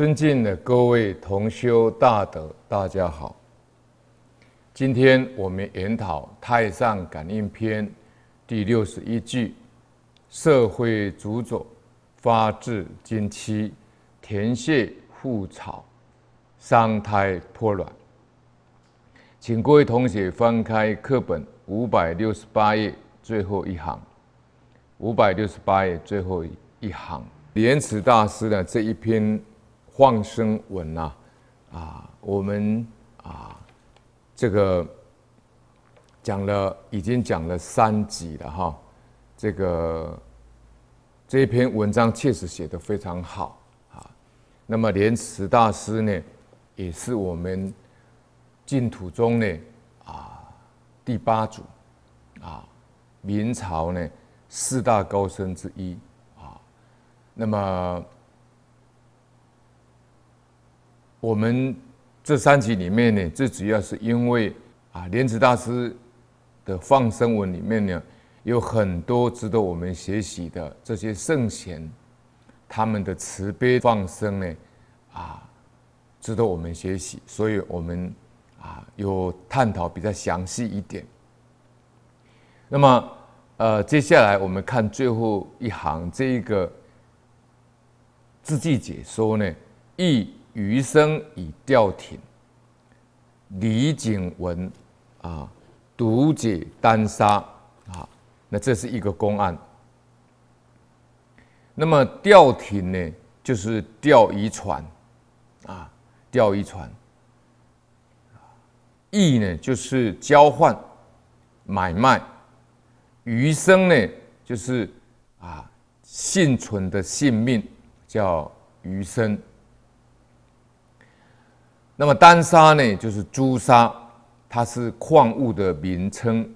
尊敬的各位同修大德，大家好。今天我们研讨《太上感应篇》第六十一句：“社会主佐，发自经期，田蟹护草，伤胎破卵。”请各位同学翻开课本五百六十八页最后一行。五百六十八页最后一行，莲池大师的这一篇。放生文呐，啊，我们啊，这个讲了，已经讲了三集了哈。这个这篇文章确实写得非常好啊。那么莲池大师呢，也是我们净土中呢啊第八祖啊，明朝呢四大高僧之一啊。那么。我们这三集里面呢，最主要是因为啊，莲池大师的放生文里面呢，有很多值得我们学习的这些圣贤，他们的慈悲放生呢，啊，值得我们学习，所以我们啊，有探讨比较详细一点。那么，呃，接下来我们看最后一行这一个字句解说呢，意。余生以吊挺，李景文啊，独解单杀啊，那这是一个公案。那么吊挺呢，就是钓鱼船啊，钓鱼船。义呢，就是交换买卖。余生呢，就是啊，幸存的性命叫余生。那么丹砂呢，就是朱砂，它是矿物的名称，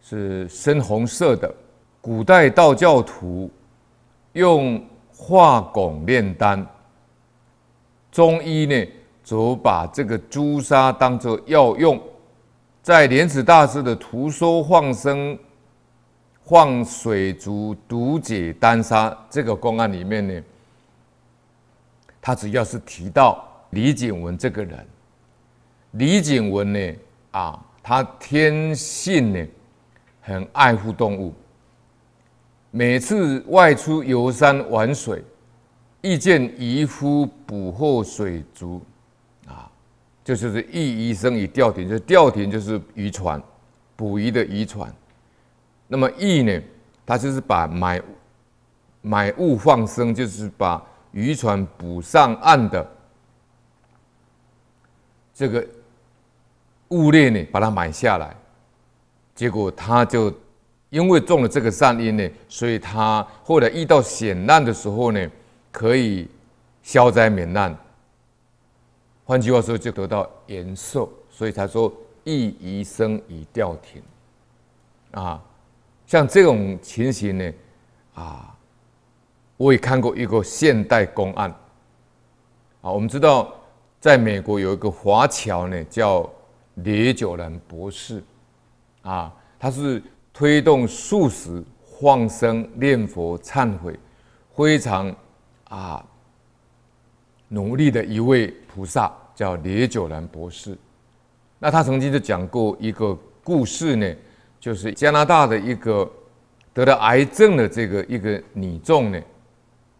是深红色的。古代道教徒用化汞炼丹，中医呢则把这个朱砂当作药用。在莲池大师的《徒说放生放水族毒解丹砂》这个公案里面呢，他只要是提到。李景文这个人，李景文呢，啊，他天性呢，很爱护动物。每次外出游山玩水，遇见渔夫捕获水族，啊，就是一医生以钓艇，就钓艇就是渔船，捕鱼的渔船。那么义呢，他就是把买买物放生，就是把渔船捕上岸的。这个物链呢，把它买下来，结果他就因为中了这个善因呢，所以他后来遇到险难的时候呢，可以消灾免难。换句话说，就得到延寿，所以才说一宜生以吊停。啊，像这种情形呢，啊，我也看过一个现代公案。啊，我们知道。在美国有一个华侨呢，叫李九兰博士，啊，他是推动素食、放生、念佛、忏悔，非常啊努力的一位菩萨，叫李九兰博士。那他曾经就讲过一个故事呢，就是加拿大的一个得了癌症的这个一个女众呢，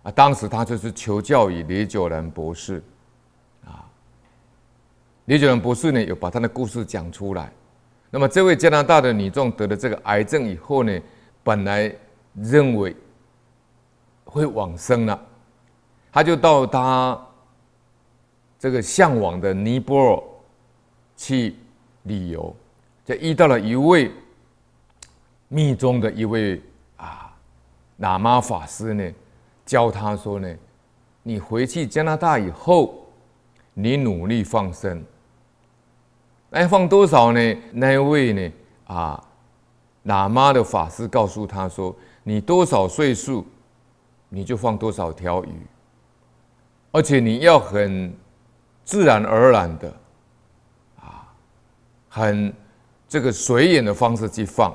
啊，当时他就是求教于李九兰博士。李九兰博士呢，有把他的故事讲出来。那么，这位加拿大的女众得了这个癌症以后呢，本来认为会往生了，他就到他这个向往的尼泊尔去旅游，就遇到了一位密宗的一位啊喇嘛法师呢，教他说呢：“你回去加拿大以后，你努力放生。”那放多少呢？那位呢？啊，喇嘛的法师告诉他说：“你多少岁数，你就放多少条鱼，而且你要很自然而然的，啊，很这个随缘的方式去放。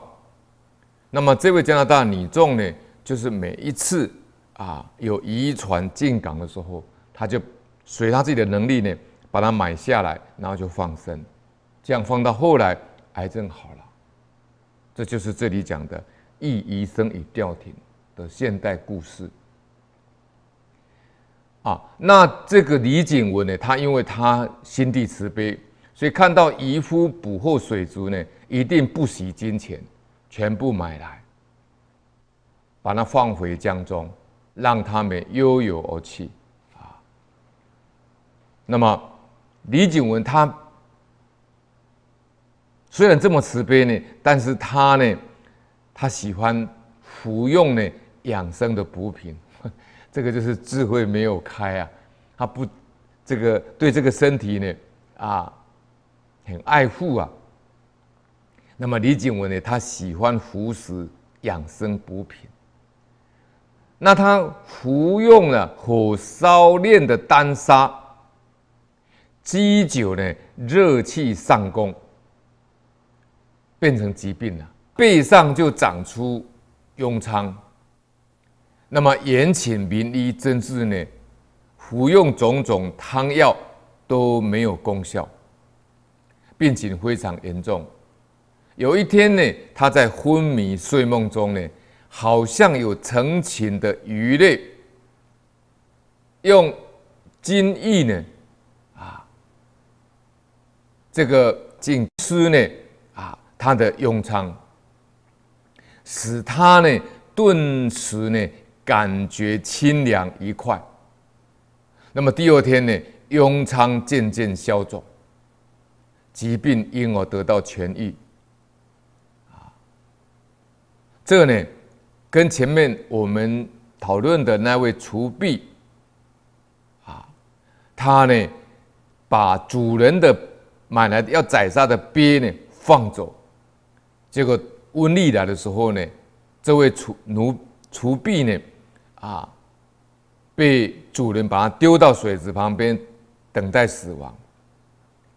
那么这位加拿大女众呢，就是每一次啊有渔船进港的时候，他就随他自己的能力呢，把它买下来，然后就放生，这样放到后来癌症好了，这就是这里讲的“一医生与吊停”的现代故事。啊，那这个李景文呢，他因为他心地慈悲，所以看到渔夫捕获水族呢，一定不惜金钱，全部买来，把它放回江中，让他们悠游而去啊。那么，李景文他虽然这么慈悲呢，但是他呢，他喜欢服用呢养生的补品，这个就是智慧没有开啊，他不这个对这个身体呢啊很爱护啊。那么李景文呢，他喜欢服食养生补品，那他服用了火烧炼的丹砂。积久呢，热气上攻，变成疾病了，背上就长出痈疮。那么延请名医诊治呢，服用种种汤药都没有功效，病情非常严重。有一天呢，他在昏迷睡梦中呢，好像有成群的鱼类用金翼呢。啊这个紧吃呢，他的痈疮，使他呢顿时呢感觉清凉愉快。那么第二天呢，痈疮渐渐消肿，疾病因而得到痊愈。啊，这呢跟前面我们讨论的那位除婢，啊，他呢把主人的。买来要宰杀的鳖呢，放走，结果瘟疫来的时候呢，这位厨奴厨婢呢，啊，被主人把它丢到水池旁边，等待死亡。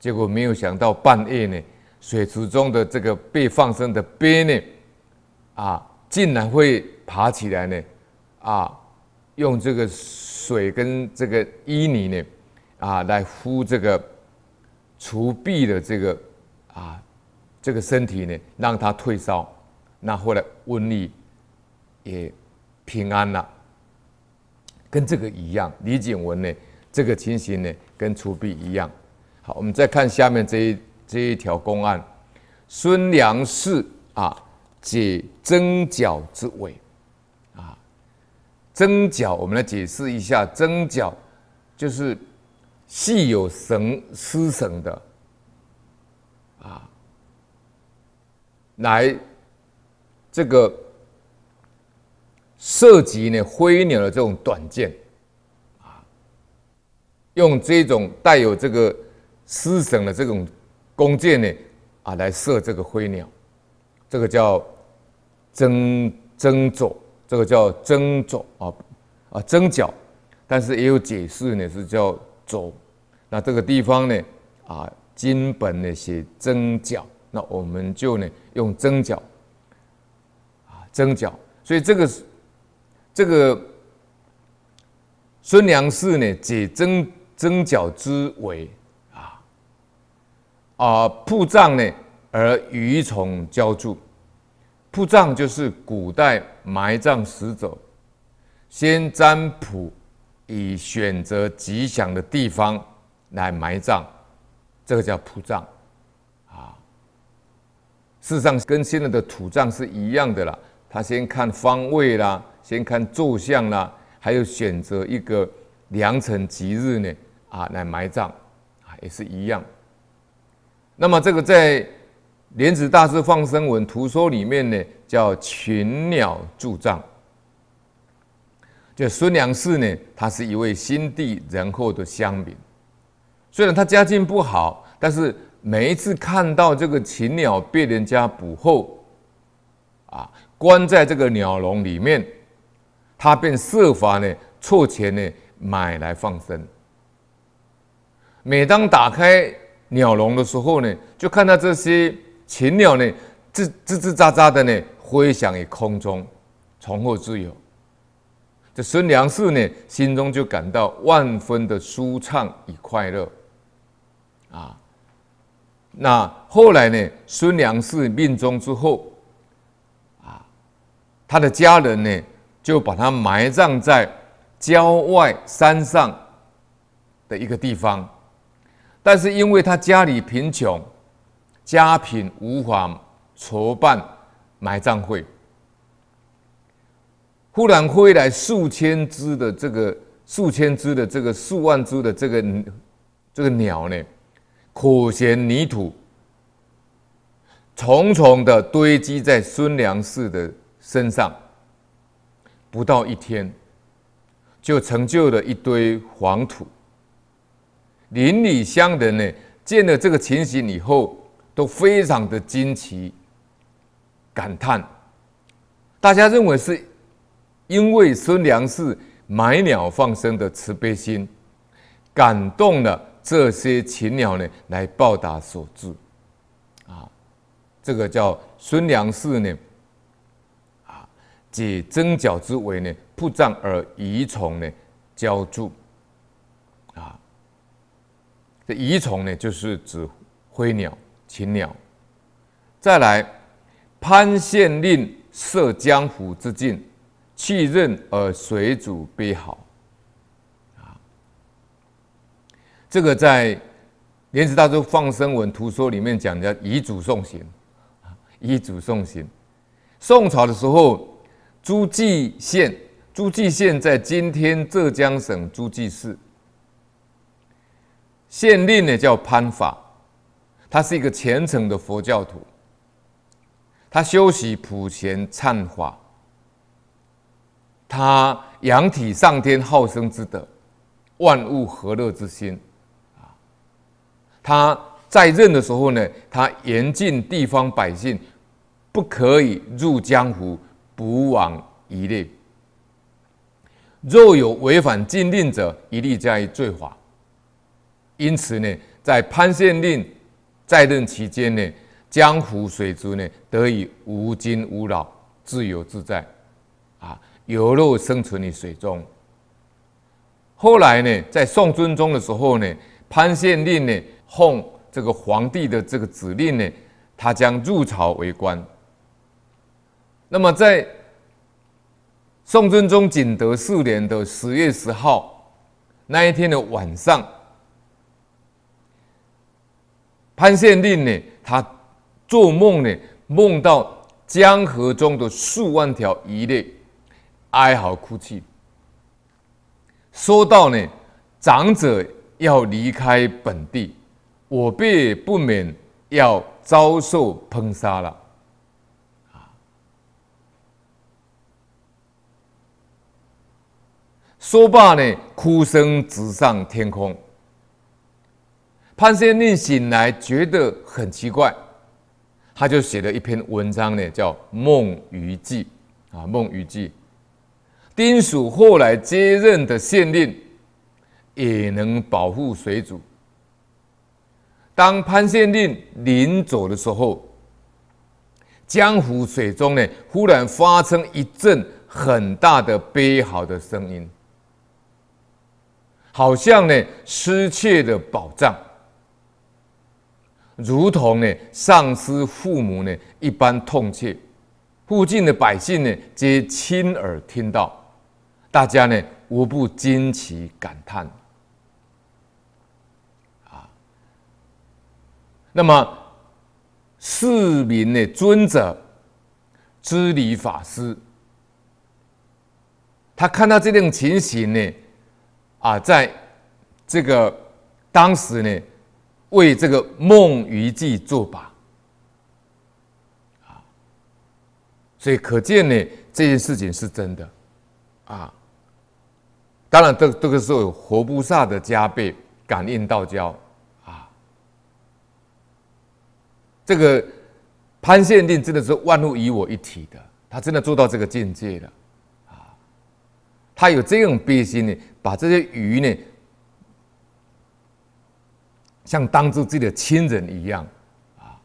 结果没有想到半夜呢，水池中的这个被放生的鳖呢，啊，竟然会爬起来呢，啊，用这个水跟这个淤泥呢，啊，来敷这个。除弊的这个啊，这个身体呢，让他退烧，那后来瘟疫也平安了，跟这个一样。李景文呢，这个情形呢，跟除弊一样。好，我们再看下面这一这一条公案：孙良氏啊，解针脚之尾啊，针脚，我们来解释一下，针脚就是。系有绳丝绳的来这个涉及呢灰鸟的这种短剑啊，用这种带有这个丝绳的这种弓箭呢啊来射这个灰鸟，这个叫针针走，这个叫针走啊啊针脚，但是也有解释呢是叫。走，那这个地方呢？啊，金本呢写针角，那我们就呢用蒸角，啊蒸角。所以这个这个孙良氏呢解蒸蒸角之为啊啊铺葬呢而鱼虫浇筑，铺葬就是古代埋葬死者，先占卜。以选择吉祥的地方来埋葬，这个叫铺葬。事实上，跟现在的土葬是一样的啦。他先看方位啦，先看坐向啦，还有选择一个良辰吉日呢啊来埋葬啊，也是一样。那么这个在《莲子大师放生文图说》里面呢，叫群鸟助葬。就孙良氏呢，他是一位心地仁厚的乡民。虽然他家境不好，但是每一次看到这个禽鸟被人家捕后，啊，关在这个鸟笼里面，他便设法呢凑钱呢买来放生。每当打开鸟笼的时候呢，就看到这些禽鸟呢吱吱吱喳喳的呢飞翔于空中，重获自由。这孙良嗣呢，心中就感到万分的舒畅与快乐，啊，那后来呢，孙良嗣命中之后，啊，他的家人呢，就把他埋葬在郊外山上的一个地方，但是因为他家里贫穷，家贫无法筹办埋葬会。忽然飞来数千只的这个数千只的这个数万只的这个这个鸟呢，苦咸泥土，重重的堆积在孙良氏的身上，不到一天，就成就了一堆黄土。邻里乡人呢，见了这个情形以后，都非常的惊奇，感叹，大家认为是。因为孙良氏买鸟放生的慈悲心，感动了这些禽鸟呢，来报答所致。啊，这个叫孙良氏呢，啊，解征角之围呢，铺障而移虫呢，浇助。啊，这移虫呢，就是指灰鸟、禽鸟。再来，潘县令设江湖之境。弃任而随主悲好，啊，这个在《莲池大珠放生文图说》里面讲的遗嘱送行，啊，遗嘱送行。宋朝的时候，诸暨县，诸暨县在今天浙江省诸暨市，县令呢叫潘法，他是一个虔诚的佛教徒，他修习普贤忏法。他仰体上天好生之德，万物和乐之心，他在任的时候呢，他严禁地方百姓不可以入江湖，捕往一猎。若有违反禁令者，一律加以罪罚。因此呢，在潘县令在任期间呢，江湖水族呢得以无惊无扰，自由自在，啊！游肉生存于水中。后来呢，在宋遵宗的时候呢，潘县令呢奉这个皇帝的这个指令呢，他将入朝为官。那么在宋真宗景德四年的十月十号那一天的晚上，潘县令呢，他做梦呢，梦到江河中的数万条鱼类。哀嚎哭泣，说到呢，长者要离开本地，我辈不免要遭受烹杀了。说罢呢，哭声直上天空。潘先令醒来，觉得很奇怪，他就写了一篇文章呢，叫《梦余记》啊，《梦余记》。丁蜀后来接任的县令，也能保护水主。当潘县令临走的时候，江湖水中呢，忽然发生一阵很大的悲嚎的声音，好像呢失窃的宝藏，如同呢丧失父母呢一般痛切。附近的百姓呢，皆亲耳听到。大家呢无不惊奇感叹，那么市民的尊者知礼法师，他看到这种情形呢，啊，在这个当时呢，为这个梦余记作罢，啊，所以可见呢，这件事情是真的，啊。当然，这这个时候有活菩萨的加倍感应道交啊。这个潘县令真的是万物与我一体的，他真的做到这个境界了啊。他有这种悲心呢，把这些鱼呢，像当做自己的亲人一样啊。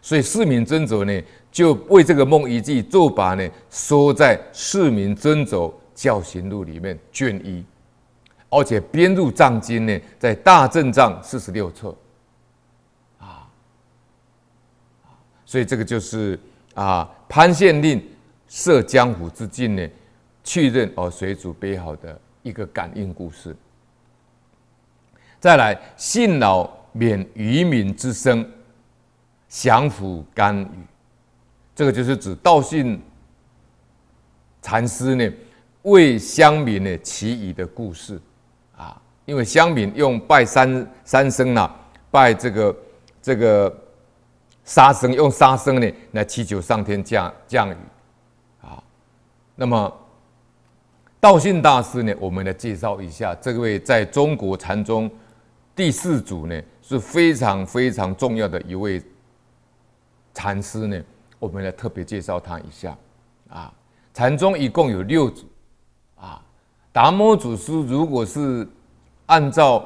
所以市民尊者呢，就为这个梦一记作罢呢，说在市民尊者。教行录里面卷一，而且编入藏经呢，在大正藏四十六册，啊，所以这个就是啊潘县令涉江湖之境呢，去任哦水煮悲好的一个感应故事。再来，信老免渔民之声，降服甘雨，这个就是指道信禅师呢为乡民呢祈雨的故事啊。因为乡民用拜三三生呐，拜这个这个杀生，用杀生呢来祈求上天降降雨啊。那么道信大师呢，我们来介绍一下这位在中国禅宗。第四组呢是非常非常重要的一位禅师呢，我们来特别介绍他一下啊。禅宗一共有六组啊，达摩祖师如果是按照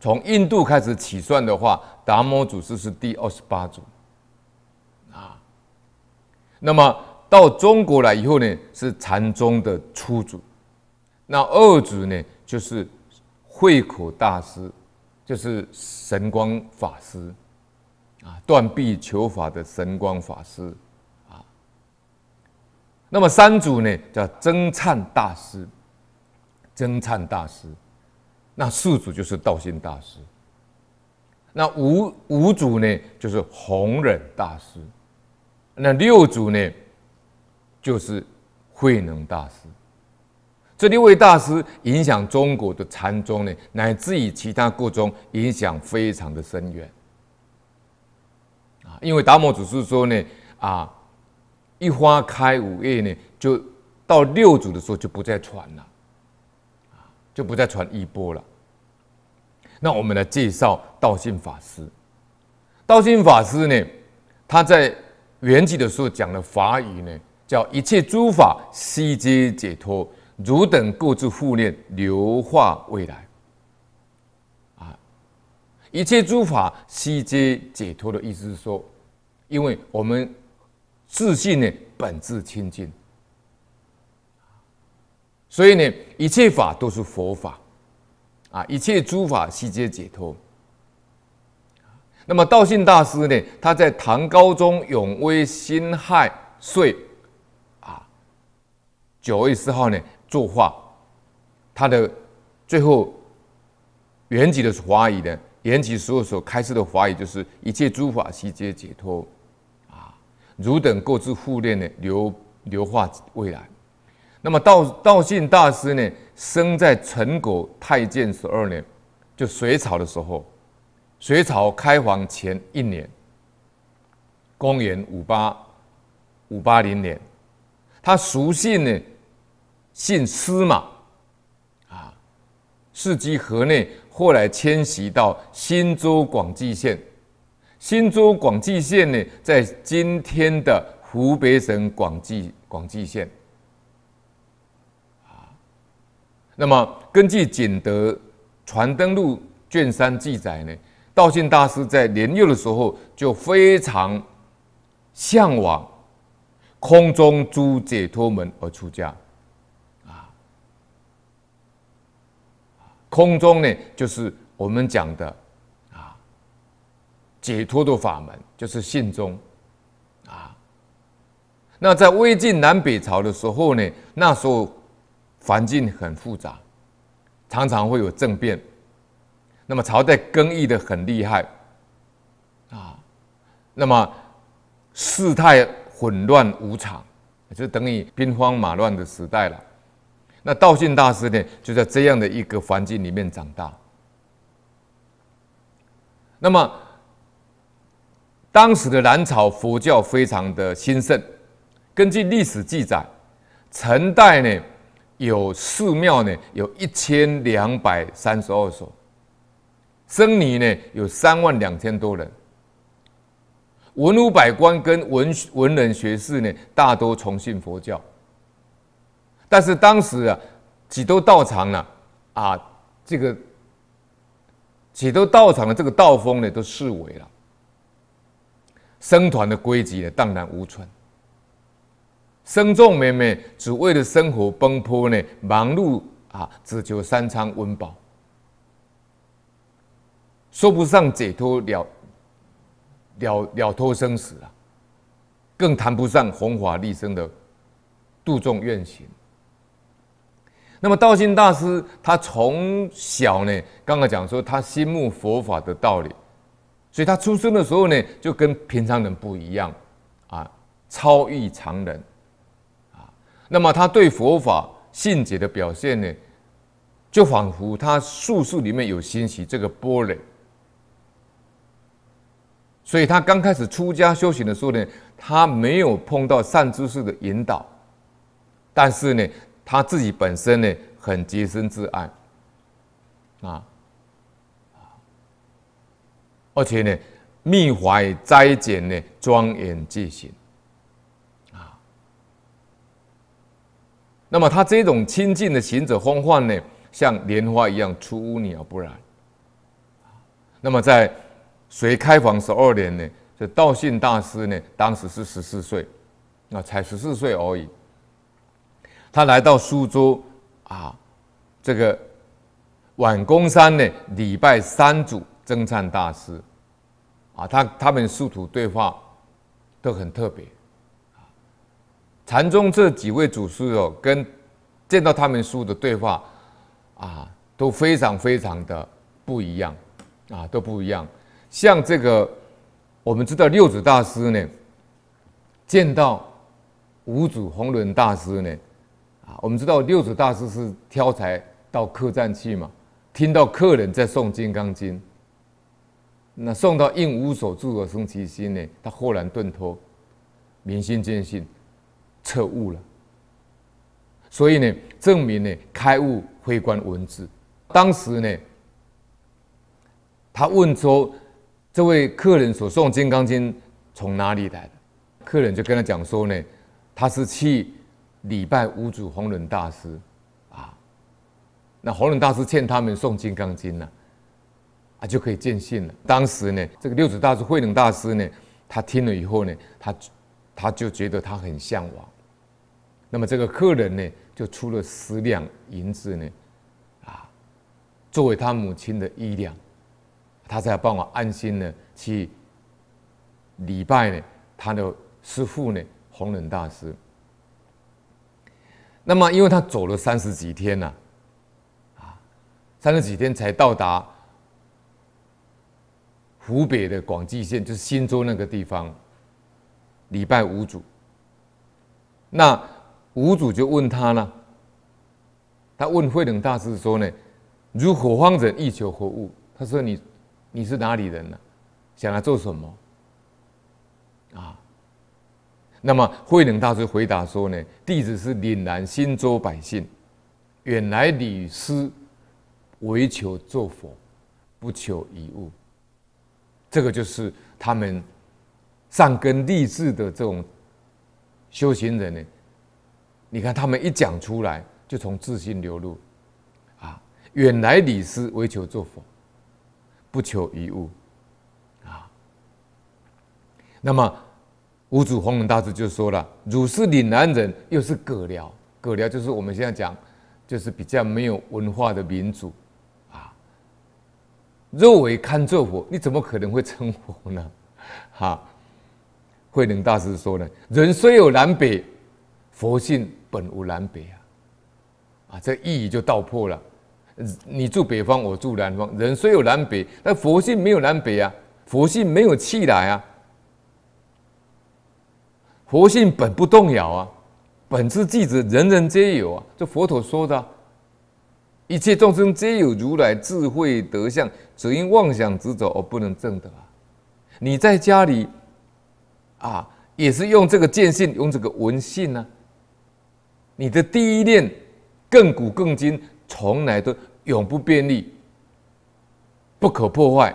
从印度开始起算的话，达摩祖师是第二十八组啊。那么到中国来以后呢，是禅宗的初祖，那二祖呢就是慧口大师。就是神光法师啊，断臂求法的神光法师啊。那么三祖呢，叫增灿大师，增灿大师。那四祖就是道心大师。那五五祖呢，就是弘忍大师。那六祖呢，就是慧能大师。这六位大师影响中国的禅宗呢，乃至于其他各宗，影响非常的深远。啊，因为达摩祖师说呢，啊，一花开五叶呢，就到六祖的时候就不再传了，啊，就不再传衣钵了。那我们来介绍道信法师。道信法师呢，他在圆寂的时候讲的法语呢，叫一切诸法悉皆解脱。汝等各自护念，流化未来。啊，一切诸法悉皆解脱的意思是说，因为我们自信呢本质清净，所以呢一切法都是佛法，啊，一切诸法悉皆解脱。那么道信大师呢，他在唐高宗永威辛亥岁，啊，九月四号呢。作画，他的最后原籍的华语呢？原籍时候所开示的华语就是一切诸法悉皆解脱啊！汝等各自护念呢，留留化未来。那么道道信大师呢，生在陈果太建十二年，就隋朝的时候，隋朝开皇前一年，公元五八五八零年，他俗姓呢。姓司马，啊，世居河内，后来迁徙到新州广济县。新州广济县呢，在今天的湖北省广济广济县。啊，那么根据《景德传灯录》卷三记载呢，道信大师在年幼的时候就非常向往空中诸解脱门而出家。啊空中呢，就是我们讲的啊，解脱的法门，就是信中啊。那在魏晋南北朝的时候呢，那时候环境很复杂，常常会有政变，那么朝代更易的很厉害啊，那么事态混乱无常，就等于兵荒马乱的时代了。那道信大师呢，就在这样的一个环境里面长大。那么，当时的南朝佛教非常的兴盛。根据历史记载，陈代呢有寺庙呢有一千两百三十二所，僧尼呢有三万两千多人，文武百官跟文文人学士呢大多崇信佛教。但是当时啊，几多道场呢，啊，这个几多道场的这个道风呢，都视为了僧团的规矩呢，荡然无存。僧众们们只为了生活奔波呢，忙碌啊，只求三餐温饱，说不上解脱了了了脱生死啊，更谈不上弘法利生的度众愿行。那么道心大师他从小呢，刚刚讲说他心目佛法的道理，所以他出生的时候呢，就跟平常人不一样啊，超异常人。那么他对佛法信解的表现呢，就仿佛他术数里面有欣喜这个波雷。所以他刚开始出家修行的时候呢，他没有碰到善知识的引导，但是呢。他自己本身呢，很洁身自爱，啊，而且呢，密怀斋简呢，庄严戒行，那么他这种亲近的行者风范呢，像莲花一样出污泥而不染。那么在隋开皇十二年呢，这道信大师呢，当时是十四岁，啊，才十四岁而已。他来到苏州啊，这个晚公山呢，礼拜三祖增禅大师啊，他他们殊途对话都很特别禅宗这几位祖师哦，跟见到他们书的对话啊，都非常非常的不一样啊，都不一样。像这个，我们知道六祖大师呢，见到五祖弘忍大师呢。啊我们知道六祖大师是挑柴到客栈去嘛，听到客人在诵《金刚经》，那诵到应无所住而生其心呢，他豁然顿脱，明心见性，彻悟了。所以呢，证明呢，开悟会观文字。当时呢，他问说，这位客人所诵《金刚经》从哪里来的？客人就跟他讲说呢，他是去。礼拜五祖弘忍大师，啊，那弘忍大师欠他们诵《金刚经》呢，啊，就可以见信了。当时呢，这个六祖大师慧能大师呢，他听了以后呢，他他就觉得他很向往。那么这个客人呢，就出了十两银子呢，啊，作为他母亲的衣粮，他才帮我安心呢去礼拜呢他的师父呢弘忍大师。那么，因为他走了三十几天呢，啊，三十几天才到达湖北的广济县，就是新州那个地方，礼拜五祖。那五祖就问他呢，他问慧能大师说呢：“如何方人欲求何物？”他说：“你你是哪里人呢？想来做什么？”啊。那么慧能大师回答说呢：“弟子是岭南新州百姓，远来礼师，唯求做佛，不求一物。这个就是他们善根立志的这种修行人呢。你看他们一讲出来，就从自信流露啊。远来礼师，唯求做佛，不求一物啊。那么。”五祖弘忍大师就说了：“汝是岭南人，又是葛辽，葛辽就是我们现在讲，就是比较没有文化的民族，啊，若为堪作佛，你怎么可能会成佛呢？”哈，慧能大师说呢：“人虽有南北，佛性本无南北啊！啊，这意义就道破了。你住北方，我住南方，人虽有南北，但佛性没有南北啊，佛性没有气来啊。”佛性本不动摇啊，本自寂止，人人皆有啊。这佛陀说的，一切众生皆有如来智慧德相，只因妄想执着而不能证得啊。你在家里啊，也是用这个见性，用这个闻性呢。你的第一念亘古亘今，从来都永不变异，不可破坏，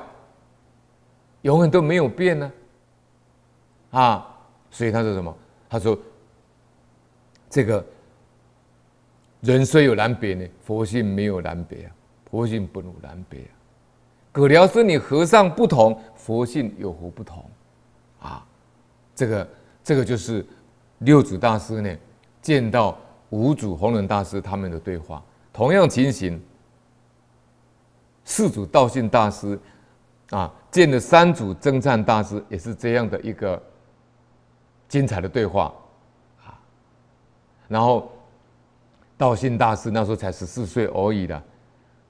永远都没有变呢。啊。所以他说什么？他说：“这个人虽有南北呢，佛性没有南北啊，佛性不如南北啊。葛辽是你和尚不同，佛性有何不同？啊，这个这个就是六祖大师呢，见到五祖弘忍大师他们的对话，同样情形，四祖道信大师啊，见了三祖征战大师，也是这样的一个精彩的对话啊。然后道信大师那时候才十四岁而已的。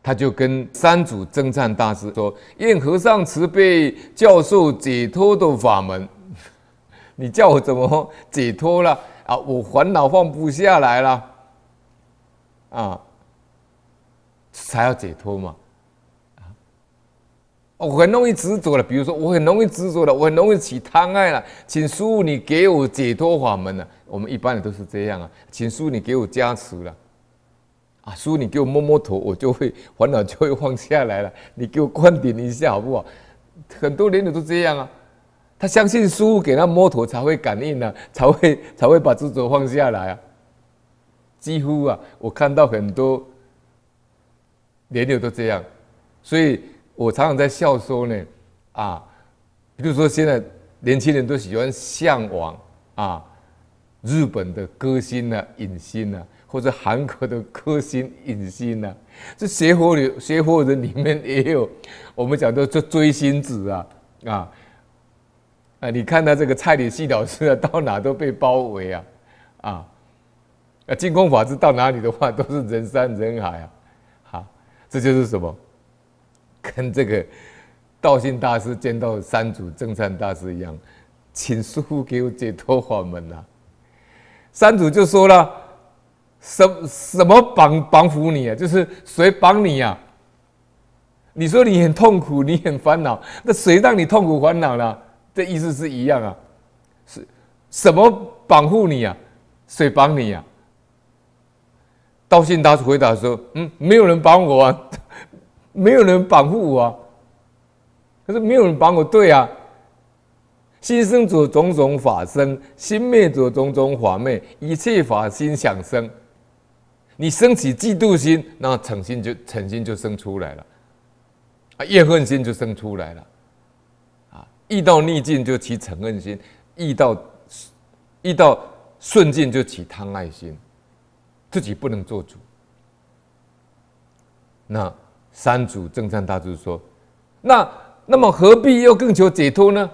他就跟三祖征战大师说：“愿和尚慈悲教授解脱的法门，你叫我怎么解脱了啊？我烦恼放不下来了，啊，才要解脱嘛。啊，我很容易执着了，比如说我很容易执着了，我很容易起贪爱了，请师父你给我解脱法门了。我们一般人都是这样啊，请师父你给我加持了。”啊，叔，你给我摸摸头，我就会烦恼就会放下来了。你给我灌顶一下好不好？很多人都这样啊，他相信叔给他摸头才会感应呢，才会才会把执着放下来啊。几乎啊，我看到很多年友都这样，所以我常常在笑说呢，啊，比如说现在年轻人都喜欢向往啊，日本的歌星啊，影星啊。或者韩国的歌星影星啊，这邪火里邪火人里面也有，我们讲的这追星子啊啊啊！你看他这个蔡李系老师啊，到哪都被包围啊啊！啊，净空法师到哪里的话，都是人山人海啊！好，这就是什么？跟这个道信大师见到三祖正善大师一样，请师傅给我解脱法门呐！三祖就说了。什什么绑绑缚你啊？就是谁绑你呀？你说你很痛苦，你很烦恼，那谁让你痛苦烦恼了？这意思是一样啊。是什么绑护你啊？谁绑你啊？道信大师回答说：“嗯，没有人绑我啊，没有人绑护我啊。可是没有人绑我，对啊。心生者种种法生，心灭者种种法灭，一切法心想生。”你升起嫉妒心，那嗔心就嗔心就生出来了，啊，怨恨心就生出来了，遇到逆境就起嗔恨心，遇到遇到顺境就起贪爱心，自己不能做主。那三祖正善大师说：“那那么何必要更求解脱呢？”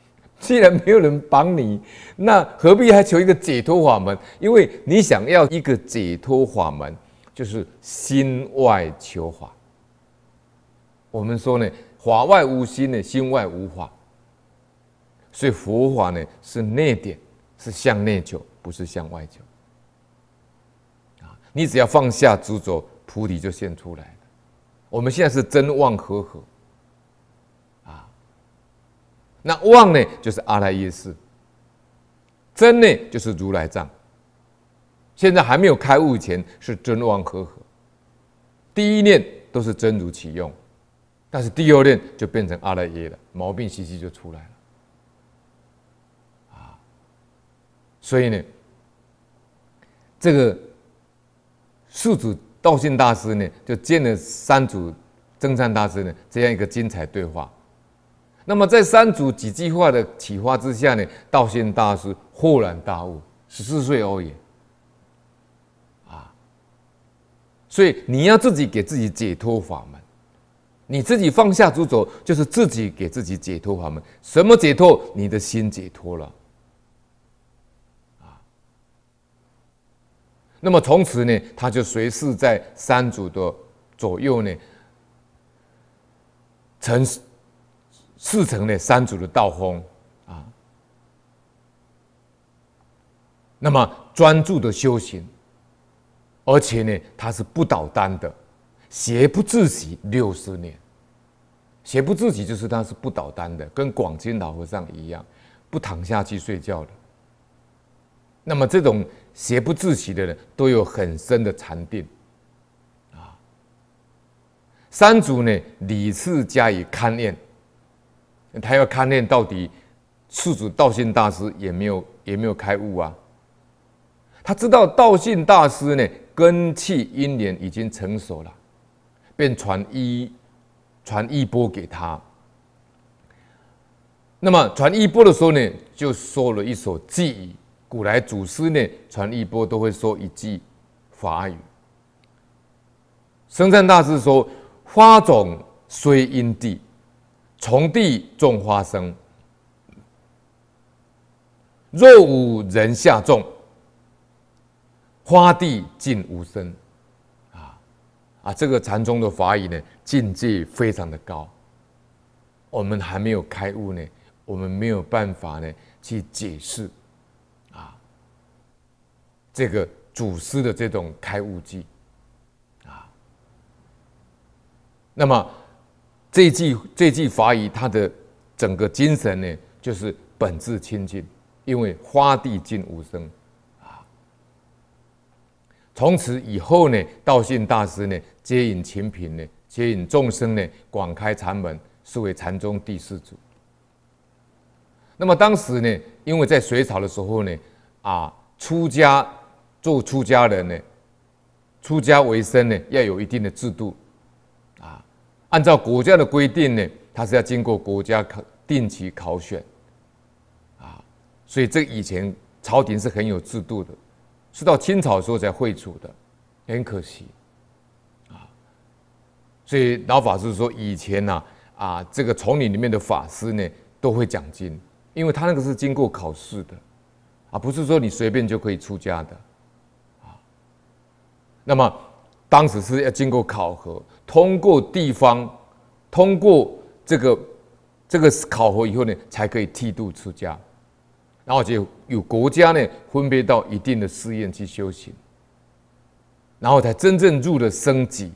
既然没有人帮你，那何必还求一个解脱法门？因为你想要一个解脱法门，就是心外求法。我们说呢，法外无心呢，心外无法。所以佛法呢是内点，是向内求，不是向外求。啊，你只要放下执着，菩提就现出来了。我们现在是真妄合合。那妄呢，就是阿赖耶识；真呢，就是如来藏。现在还没有开悟前，是真妄合合。第一念都是真如其用，但是第二念就变成阿赖耶了，毛病习气就出来了。啊，所以呢，这个宿主道信大师呢，就见了三祖正善大师呢，这样一个精彩对话。那么，在三祖几句话的启发之下呢，道信大师豁然大悟，十四岁而已，啊！所以你要自己给自己解脱法门，你自己放下执着，就是自己给自己解脱法门。什么解脱？你的心解脱了，那么从此呢，他就随侍在三祖的左右呢，成。四成的三祖的道风啊，那么专注的修行，而且呢，他是不倒单的，邪不自喜六十年。邪不自息就是他是不倒单的，跟广清老和尚一样，不躺下去睡觉的。那么这种邪不自息的人，都有很深的禅定啊。三祖呢，屡次加以勘验。他要勘验到底，世祖道信大师也没有也没有开悟啊。他知道道信大师呢根气因缘已经成熟了，便传一传一波给他。那么传一波的时候呢，就说了一首偈语古来祖师呢传一波都会说一句法语。生山大师说：“花种虽因地，从地种花生。若无人下种，花地尽无声。”啊啊，这个禅宗的法语呢，境界非常的高。我们还没有开悟呢，我们没有办法呢去解释这个祖师的这种开悟记。那么这句这句法语，它的整个精神呢，就是本质清净，因为花地尽无声啊。从此以后呢，道信大师呢，接引琴品呢，接引众生呢，广开禅门，是为禅宗第四祖。那么当时呢，因为在隋朝的时候呢，啊，出家做出家人呢，出家为生呢，要有一定的制度。啊按照国家的规定呢，他是要经过国家考定期考选，啊，所以这以前朝廷是很有制度的，是到清朝时候才废除的，很可惜，啊，所以老法师说以前呢，啊，这个丛林里面的法师呢都会讲经，因为他那个是经过考试的，啊，不是说你随便就可以出家的，那么。当时是要经过考核，通过地方，通过这个这个考核以后呢，才可以剃度出家，然后就有国家呢分别到一定的寺院去修行，然后才真正入了僧籍，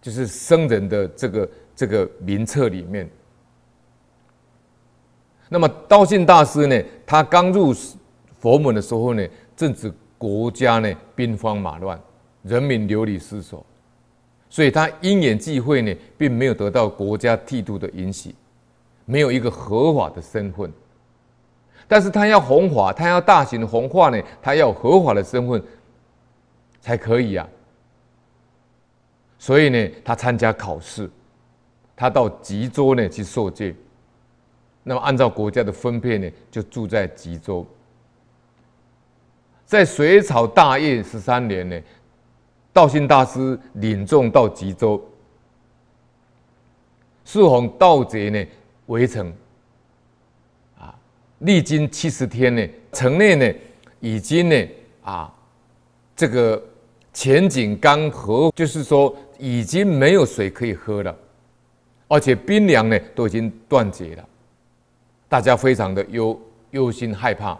就是僧人的这个这个名册里面。那么道信大师呢，他刚入佛门的时候呢，正值国家呢兵荒马乱。人民流离失所，所以他因缘际会呢，并没有得到国家剃度的允许，没有一个合法的身份。但是他要弘法，他要大型的弘化呢，他要合法的身份才可以啊。所以呢，他参加考试，他到吉州呢去受戒。那么按照国家的分配呢，就住在吉州。在隋朝大业十三年呢。道信大师领众到吉州，四弘盗贼呢围城，啊，历经七十天呢，城内呢已经呢啊，这个前景干涸，就是说已经没有水可以喝了，而且冰凉呢都已经断绝了，大家非常的忧忧心害怕。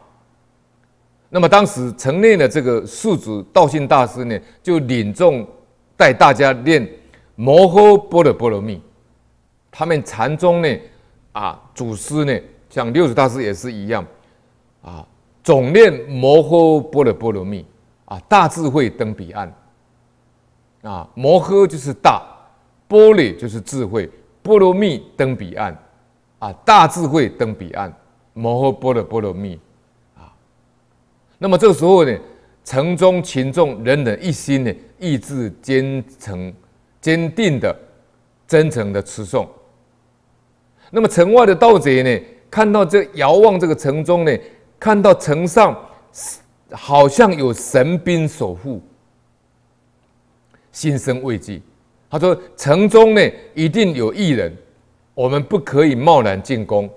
那么当时城内的这个宿主道信大师呢，就领众带大家念摩诃般若波罗蜜。他们禅宗呢，啊，祖师呢，像六祖大师也是一样，啊，总念摩诃般若波罗蜜，啊，大智慧登彼岸。啊，摩诃就是大，波罗就是智慧，波罗蜜登彼岸，啊，大智慧登彼岸，摩诃般若波罗蜜。那么这个时候呢，城中群众人人一心呢，意志坚诚、坚定的、真诚的持诵。那么城外的盗贼呢，看到这遥望这个城中呢，看到城上好像有神兵守护，心生畏惧。他说：“城中呢，一定有异人，我们不可以贸然进攻。”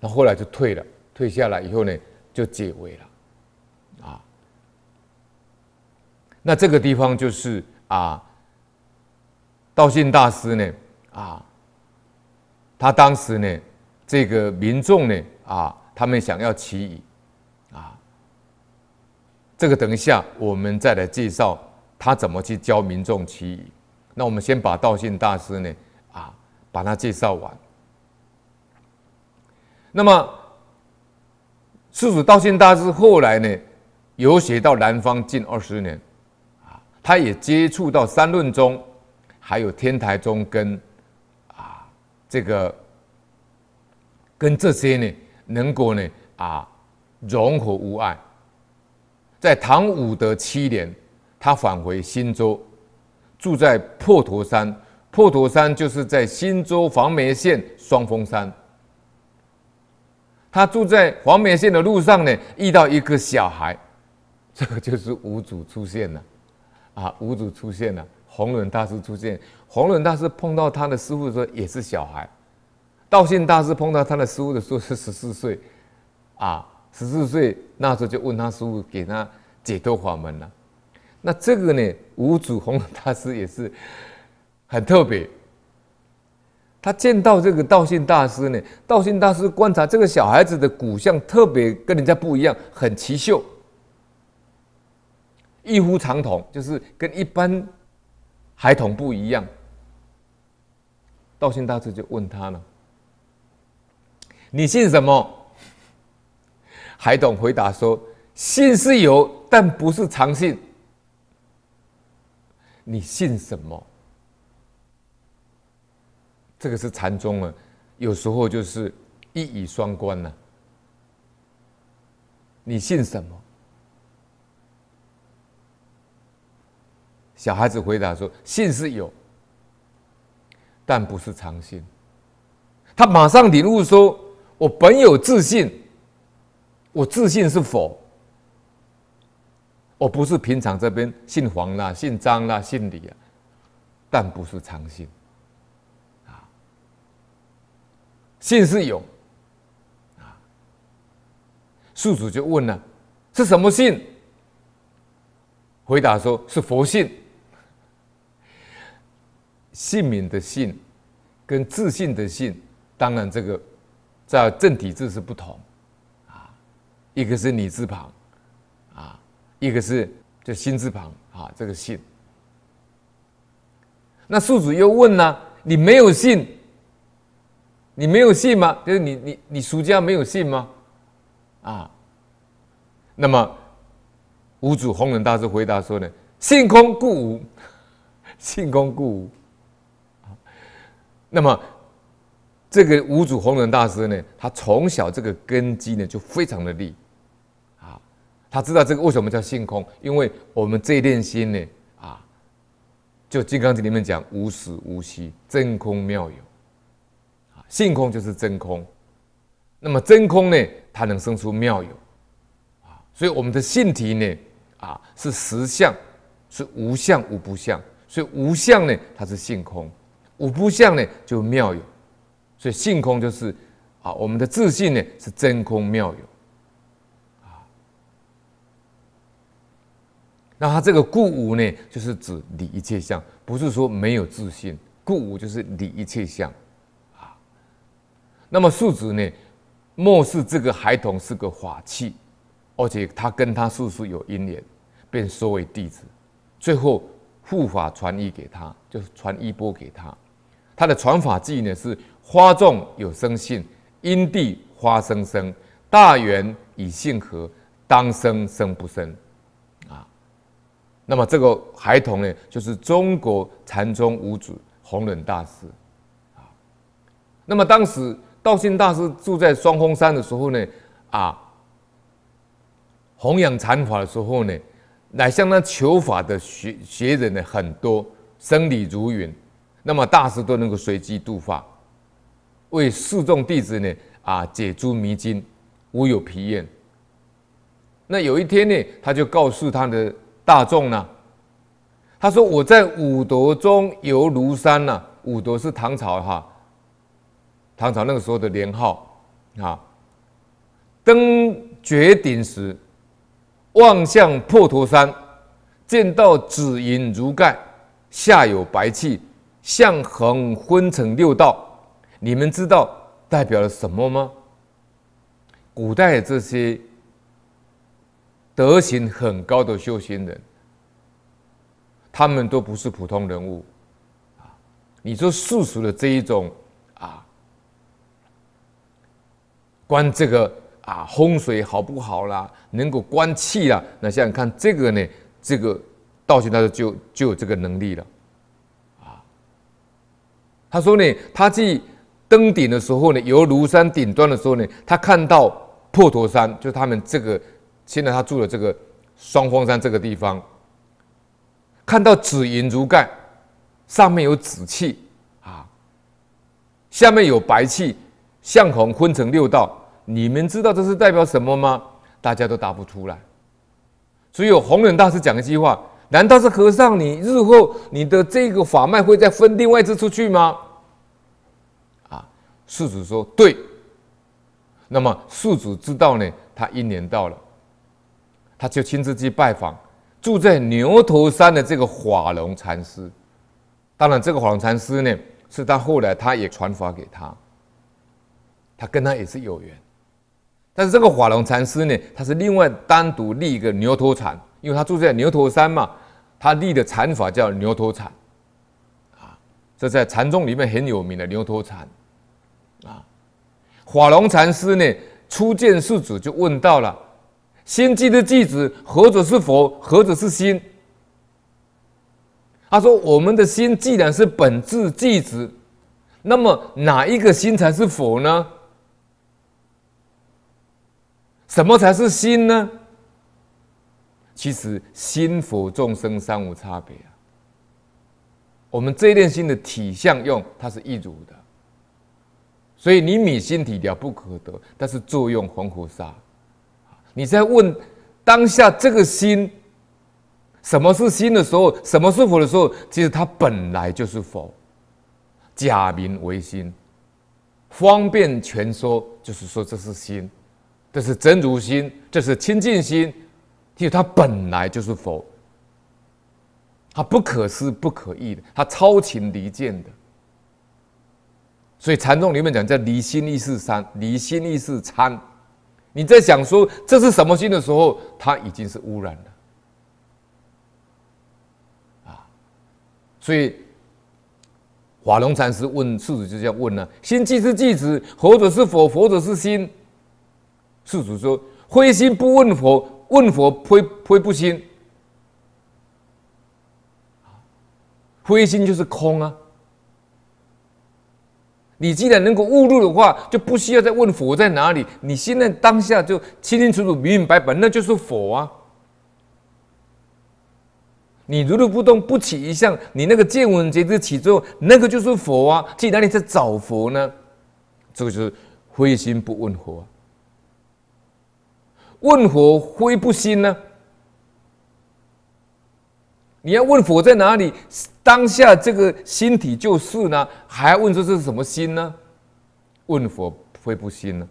那后来就退了，退下来以后呢，就解围了。那这个地方就是啊，道信大师呢啊，他当时呢，这个民众呢啊，他们想要起义啊，这个等一下我们再来介绍他怎么去教民众起义。那我们先把道信大师呢啊，把他介绍完。那么，世祖道信大师后来呢，游学到南方近二十年。他也接触到三论宗，还有天台宗跟啊这个跟这些呢，能够呢啊融合无碍。在唐武德七年，他返回新州，住在破陀山。破陀山就是在新州黄梅县双峰山。他住在黄梅县的路上呢，遇到一个小孩，这个就是五祖出现了，啊，五祖出现了，弘忍大师出现，弘忍大师碰到他的师傅的时候也是小孩，道信大师碰到他的师傅的时候是十四岁，啊，十四岁那时候就问他师傅给他解脱法门了，那这个呢，五祖弘忍大师也是很特别。他见到这个道信大师呢，道信大师观察这个小孩子的骨相特别跟人家不一样，很奇秀，异乎常同，就是跟一般孩童不一样。道信大师就问他了：“你姓什么？”孩童回答说：“姓是有，但不是常姓。”你姓什么？这个是禅宗啊，有时候就是一语双关呐。你姓什么？小孩子回答说：“姓是有，但不是常姓。”他马上领悟说：“我本有自信，我自信是佛，我不是平常这边姓黄啦、姓张啦、姓李啊，但不是常姓。”姓是有，啊，宿主就问了：“是什么姓？”回答说：“是佛性。姓名的姓跟自信的信，当然这个在正体字是不同，啊，一个是你字旁，啊，一个是就心字旁，啊，这个信。那宿主又问呢：“你没有姓？”你没有信吗？就是你你你俗家没有信吗？啊，那么五祖弘忍大师回答说呢：“性空故无，性空故无。”那么这个五祖弘忍大师呢，他从小这个根基呢就非常的利啊，他知道这个为什么叫性空，因为我们这一念心呢啊，就《金刚经》里面讲无始无息，真空妙有。啊性空就是真空，那么真空呢？它能生出妙有，啊，所以我们的性体呢，啊，是实相，是无相无不相，所以无相呢，它是性空，五不相呢，就妙有，所以性空就是啊，我们的自信呢是真空妙有，啊，那他这个故无呢，就是指理一切相，不是说没有自信，故无就是理一切相啊。那么素子呢，漠视这个孩童是个法器，而且他跟他叔叔有因缘，便收为弟子。最后护法传衣给他，就是传衣钵给他。他的传法记呢是：花众有生性，因地花生生，大缘以性合，当生生不生。啊，那么这个孩童呢，就是中国禅宗五祖弘忍大师。啊，那么当时。道信大师住在双峰山的时候呢，啊，弘扬禅法的时候呢，来向他求法的学学人呢很多，生理如云。那么大师都能够随机度化，为四众弟子呢啊解诸迷津，无有疲厌。那有一天呢，他就告诉他的大众呢，他说：“我在五夺中游庐山呢，五夺是唐朝哈。”唐朝那个时候的年号啊，登绝顶时，望向破陀山，见到紫云如盖，下有白气，向横昏成六道。你们知道代表了什么吗？古代这些德行很高的修行人，他们都不是普通人物啊。你说世俗的这一种啊。观这个啊风水好不好啦？能够观气啦？那想想看，这个呢，这个道行大师就就有这个能力了，他说呢，他去登顶的时候呢，由庐山顶端的时候呢，他看到破陀山，就是他们这个现在他住的这个双峰山这个地方，看到紫云如盖，上面有紫气啊，下面有白气。相红分成六道，你们知道这是代表什么吗？大家都答不出来。所以有弘忍大师讲一句话：难道是和尚你日后你的这个法脉会再分另外一支出去吗？啊，世子说对。那么世子知道呢，他一年到了，他就亲自去拜访住在牛头山的这个法隆禅师。当然，这个法隆禅师呢，是他后来他也传法给他，他跟他也是有缘。但是这个法隆禅师呢，他是另外单独立一个牛头禅，因为他住在牛头山嘛，他立的禅法叫牛头禅，啊，这在禅宗里面很有名的牛头禅，法隆禅师呢初见世子就问到了：心即的寂子，何者是佛？何者是心？他说：我们的心既然是本质寂子，那么哪一个心才是佛呢？什么才是心呢？其实心佛众生三无差别啊。我们这一念心的体相用，它是一如的。所以你米心体了不可得，但是作用黄菩萨。你在问当下这个心，什么是心的时候，什么是佛的时候，其实它本来就是佛。假名为心，方便全说，就是说这是心。这是真如心，这是清净心，其实它本来就是佛，它不可思不可议的，它超情离见的。所以禅宗里面讲叫离心意识三，离心意识参。你在想说这是什么心的时候，它已经是污染了啊。所以华龙禅师问世子就这样问了：心即是寂子，佛者是佛，佛者是心。世主说：“灰心不问佛，问佛灰灰不心。灰心就是空啊！你既然能够悟入的话，就不需要再问佛在哪里。你现在当下就清清楚楚、明明白白，那就是佛啊！你如如不动，不起一相，你那个见闻觉知起之后，那个就是佛啊！既然你在找佛呢？这个就是灰心不问佛。”问佛灰不心呢？你要问佛在哪里？当下这个心体就是呢？还问说这是什么心呢？问佛会不心呢？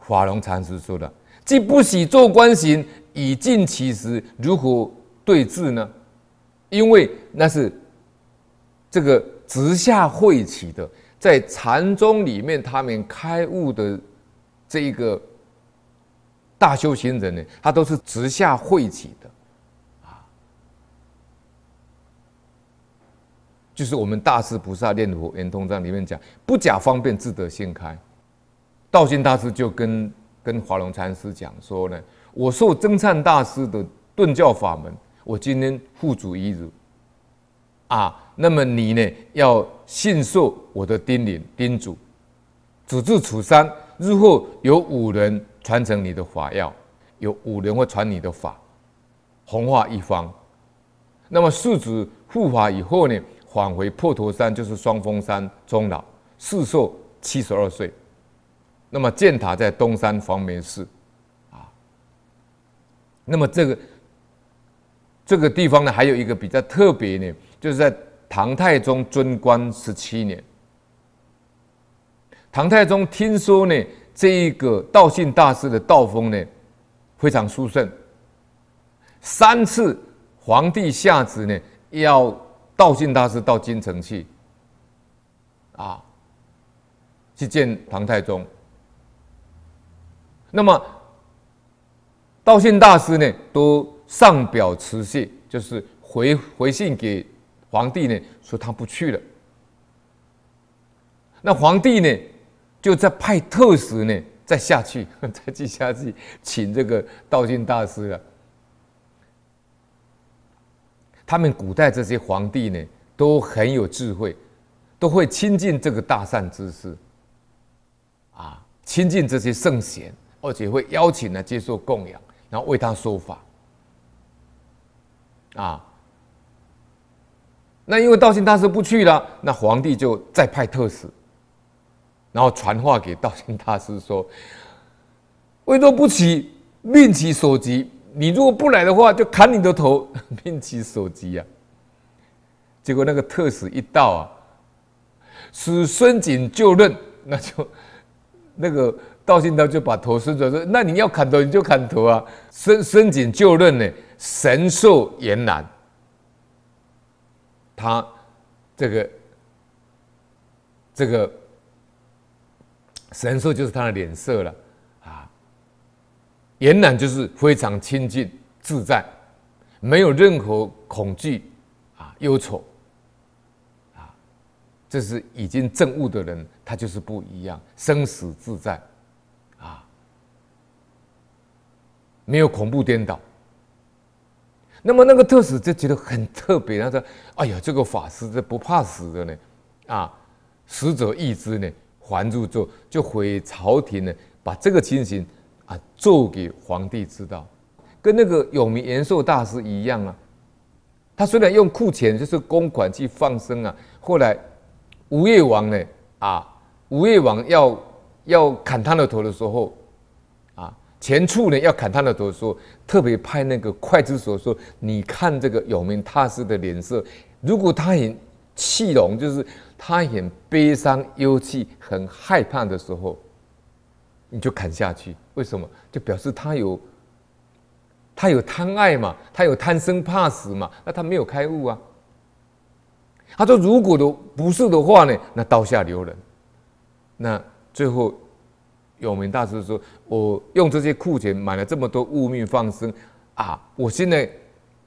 法龙禅师说的：“既不喜做观行，以尽其实，如何对治呢？”因为那是这个直下会起的，在禅宗里面，他们开悟的这一个。大修行人呢，他都是直下会起的，啊，就是我们大师菩萨念佛圆通章里面讲，不假方便自得性开。道心大师就跟跟华龙禅师讲说呢，我受真忏大师的顿教法门，我今天付诸一如，啊，那么你呢要信受我的叮咛叮嘱，主至楚山，日后有五人。传承你的法要，有五人会传你的法，弘化一方。那么世子护法以后呢，返回破陀山，就是双峰山终老，世寿七十二岁。那么建塔在东山黄梅寺，啊。那么这个这个地方呢，还有一个比较特别呢，就是在唐太宗贞观十七年，唐太宗听说呢。这一个道信大师的道风呢，非常殊胜。三次皇帝下旨呢，要道信大师到京城去，啊，去见唐太宗。那么道信大师呢，都上表辞谢，就是回回信给皇帝呢，说他不去了。那皇帝呢？就再派特使呢，再下去，再去下去，请这个道信大师了。他们古代这些皇帝呢，都很有智慧，都会亲近这个大善之士，啊，亲近这些圣贤，而且会邀请呢接受供养，然后为他说法，啊。那因为道信大师不去了，那皇帝就再派特使。然后传话给道心大师说：“为若不起，命其所及。你如果不来的话，就砍你的头，命其所及呀。”结果那个特使一到啊，使孙景就任，那就那个道信道就把头伸出来说：“那你要砍头，你就砍头啊。”孙孙景就任呢，神寿俨然，他这个这个。神兽就是他的脸色了，俨然就是非常亲近自在，没有任何恐惧啊忧愁，啊，这是已经证悟的人，他就是不一样，生死自在，啊，没有恐怖颠倒。那么那个特使就觉得很特别，他说：“哎呀，这个法师这不怕死的呢，啊，死者易之呢。”还入座，就回朝廷呢，把这个情形啊奏给皇帝知道，跟那个永明延寿大师一样啊。他虽然用库钱就是公款去放生啊，后来吴越王呢啊，吴越王要要砍他的头的时候啊，钱处呢要砍他的头的时候，特别派那个刽子手说：“你看这个永明大师的脸色，如果他很气容，就是。”他很悲伤、忧气、很害怕的时候，你就砍下去。为什么？就表示他有他有贪爱嘛，他有贪生怕死嘛。那他没有开悟啊。他说：“如果的不是的话呢，那刀下留人。”那最后有名大师说：“我用这些库钱买了这么多物命放生啊，我现在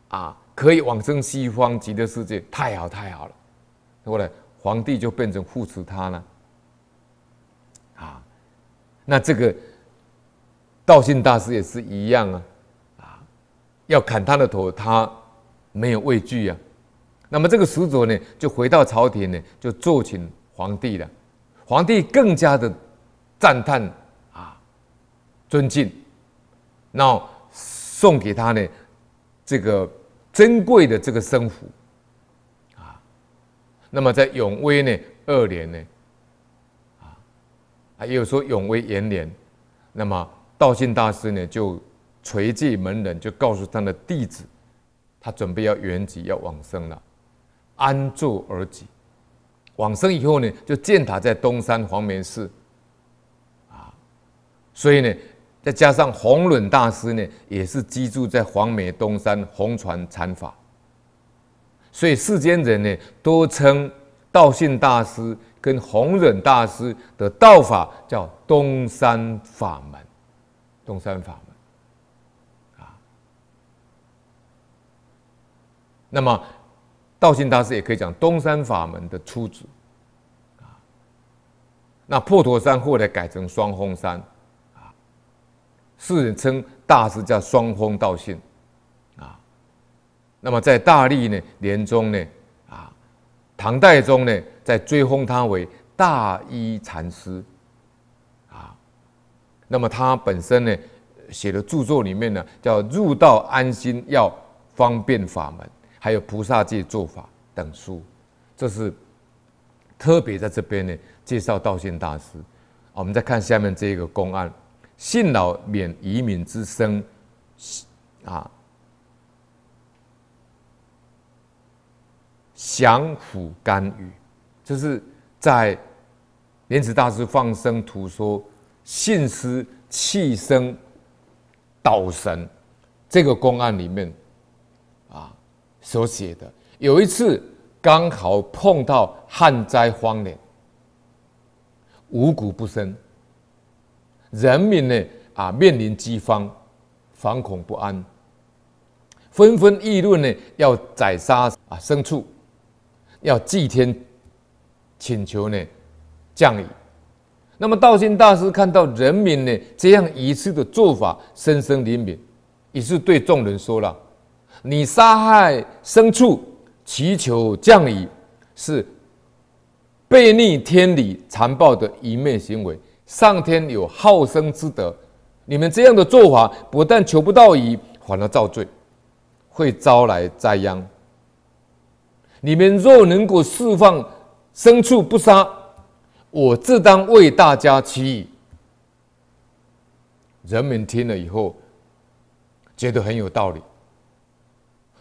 啊可以往生西方极乐世界，太好太好了。”后来。皇帝就变成护持他了，啊，那这个道信大师也是一样啊，啊，要砍他的头，他没有畏惧啊。那么这个使者呢，就回到朝廷呢，就奏请皇帝了。皇帝更加的赞叹啊，尊敬，然后送给他呢这个珍贵的这个生符啊。那么在永威呢二年呢，啊，也有说永威元年，那么道信大师呢就垂戒门人，就告诉他的弟子，他准备要圆寂要往生了，安坐而己。往生以后呢，就建塔在东山黄梅寺，啊，所以呢，再加上弘忍大师呢，也是居住在黄梅东山红传禅法。所以世间人呢，都称道信大师跟弘忍大师的道法叫东山法门，东山法门，啊。那么道信大师也可以讲东山法门的初祖，啊。那破陀山后来改成双峰山，啊，世人称大师叫双峰道信。那么在大历呢年中呢，啊，唐代中呢，在追封他为大一禅师，那么他本身呢写的著作里面呢，叫《入道安心要方便法门》，还有《菩萨戒做法》等书，这是特别在这边呢介绍道信大师。我们再看下面这个公案：信老免移民之生，啊。降伏干预，就是在莲池大师放生图说信师气生导神这个公案里面啊所写的。有一次刚好碰到旱灾荒年，五谷不生，人民呢啊面临饥荒，惶恐不安，纷纷议论呢要宰杀啊牲畜。要祭天，请求呢降雨。那么道心大师看到人民呢这样一次的做法，深深怜悯，于是对众人说了：“你杀害牲畜，祈求降雨，是背逆天理、残暴的愚昧行为。上天有好生之德，你们这样的做法，不但求不到雨，反而造罪，会招来灾殃。”你们若能够释放牲畜不杀，我自当为大家祈雨。”人民听了以后，觉得很有道理，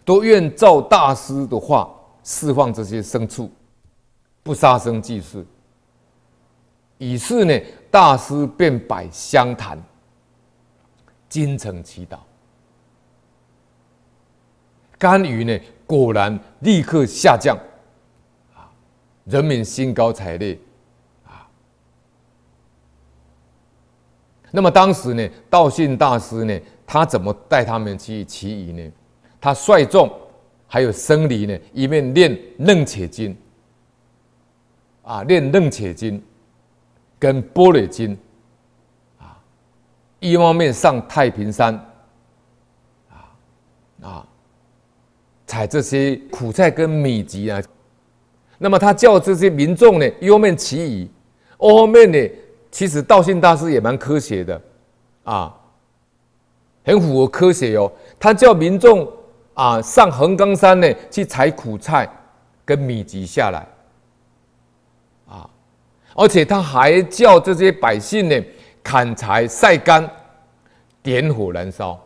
都愿照大师的话释放这些牲畜，不杀生祭祀。于是呢，大师便摆香坛，精诚祈祷，甘于呢，果然立刻下降，啊，人民兴高采烈，啊。那么当时呢，道信大师呢，他怎么带他们去祈雨呢？他率众还有僧侣呢，一面念楞且经，啊，念楞且经。跟波璃金啊，一方面上太平山啊啊，采这些苦菜跟米集啊。那么他叫这些民众呢，一方面祈雨，二方面呢，其实道信大师也蛮科学的啊，很符合科学哦。他叫民众啊上横冈山呢去采苦菜跟米秸下来。啊而且他还叫这些百姓呢砍柴晒干，点火燃烧，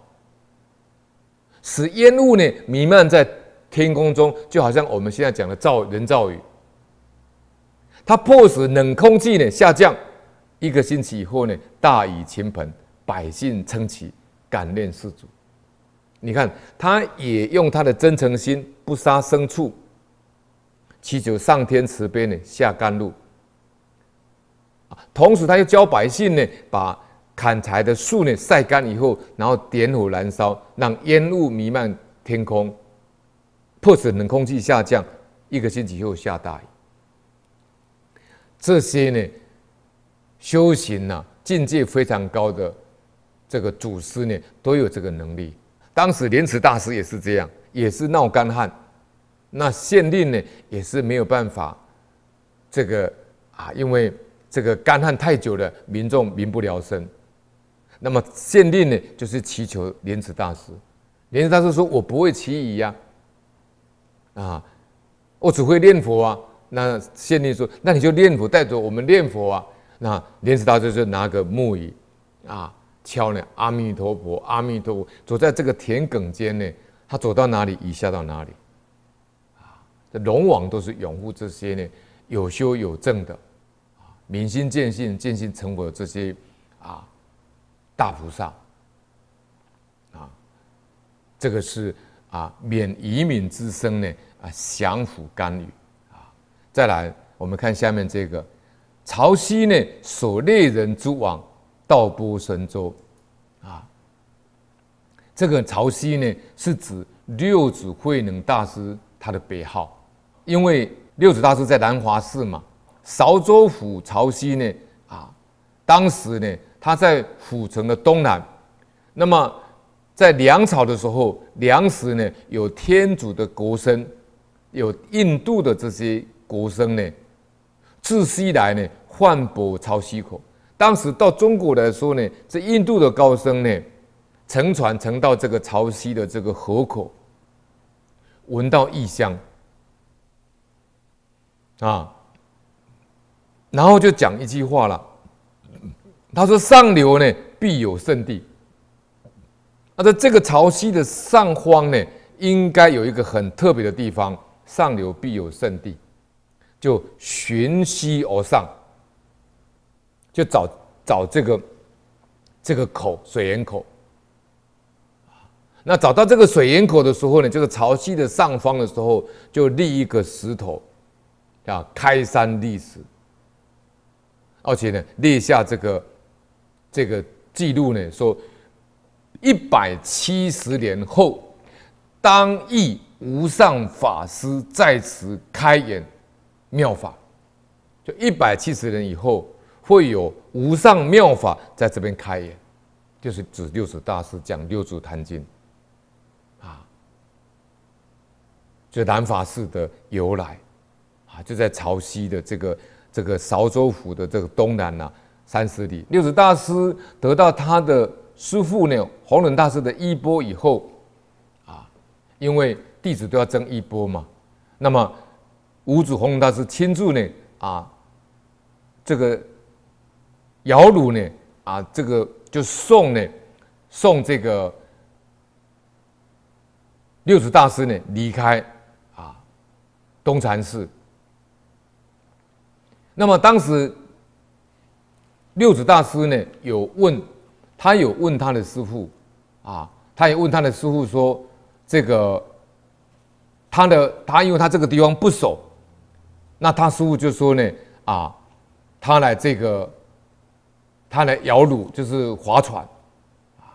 使烟雾呢弥漫在天空中，就好像我们现在讲的造人造雨。它迫使冷空气呢下降，一个星期以后呢大雨倾盆，百姓称奇，感念世主。你看，他也用他的真诚心，不杀牲畜，祈求上天慈悲呢下甘露。同时，他又教百姓呢，把砍柴的树呢晒干以后，然后点火燃烧，让烟雾弥漫天空，迫使冷空气下降。一个星期以后下大雨。这些呢，修行呢境界非常高的这个祖师呢，都有这个能力。当时莲池大师也是这样，也是闹干旱，那县令呢也是没有办法，这个啊，因为。这个干旱太久了，民众民不聊生。那么县令呢，就是祈求莲池大师。莲池大师说：“我不会祈雨呀，啊，我只会念佛啊。”那县令说：“那你就念佛，带着我们念佛啊。”那莲池大师就拿个木椅啊，敲呢，阿弥陀佛，阿弥陀佛。走在这个田埂间呢，他走到哪里，雨下到哪里。啊，这龙王都是拥护这些呢有修有正的。啊明心见性，见性成佛，这些啊大菩萨啊，这个是啊免移民之身呢啊降伏干预啊。再来，我们看下面这个潮汐呢所猎人诸王道波神州啊，这个潮汐呢是指六祖慧能大师他的别号，因为六祖大师在南华寺嘛。韶州府潮汐呢？啊，当时呢，他在府城的东南。那么，在粮草的时候，粮食呢有天主的国僧，有印度的这些国僧呢，自西来呢换泊潮汐口。当时到中国来说呢，这印度的高僧呢，乘船乘到这个潮汐的这个河口，闻到异香，啊。然后就讲一句话了，他说：“上流呢必有圣地，那在这个潮汐的上方呢，应该有一个很特别的地方，上流必有圣地，就循溪而上，就找找这个这个口水源口。那找到这个水源口的时候呢，就是潮汐的上方的时候，就立一个石头，叫开山立石。”而且呢，列下这个这个记录呢，说一百七十年后，当义无上法师在此开演妙法，就一百七十年以后，会有无上妙法在这边开演，就是指六祖大师讲六祖坛经啊，就南法寺的由来啊，就在潮汐的这个。这个韶州府的这个东南呐，三十里，六祖大师得到他的师父呢，弘忍大师的衣钵以后，啊，因为弟子都要争衣钵嘛，那么五祖弘忍大师亲自呢，啊，这个尧鲁呢，啊，这个就送呢，送这个六祖大师呢离开啊东禅寺。那么当时六祖大师呢有问，他有问他的师傅啊，他也问他的师傅说，这个他的他因为他这个地方不熟，那他师傅就说呢啊。他来这个，他来摇橹，就是划船，啊，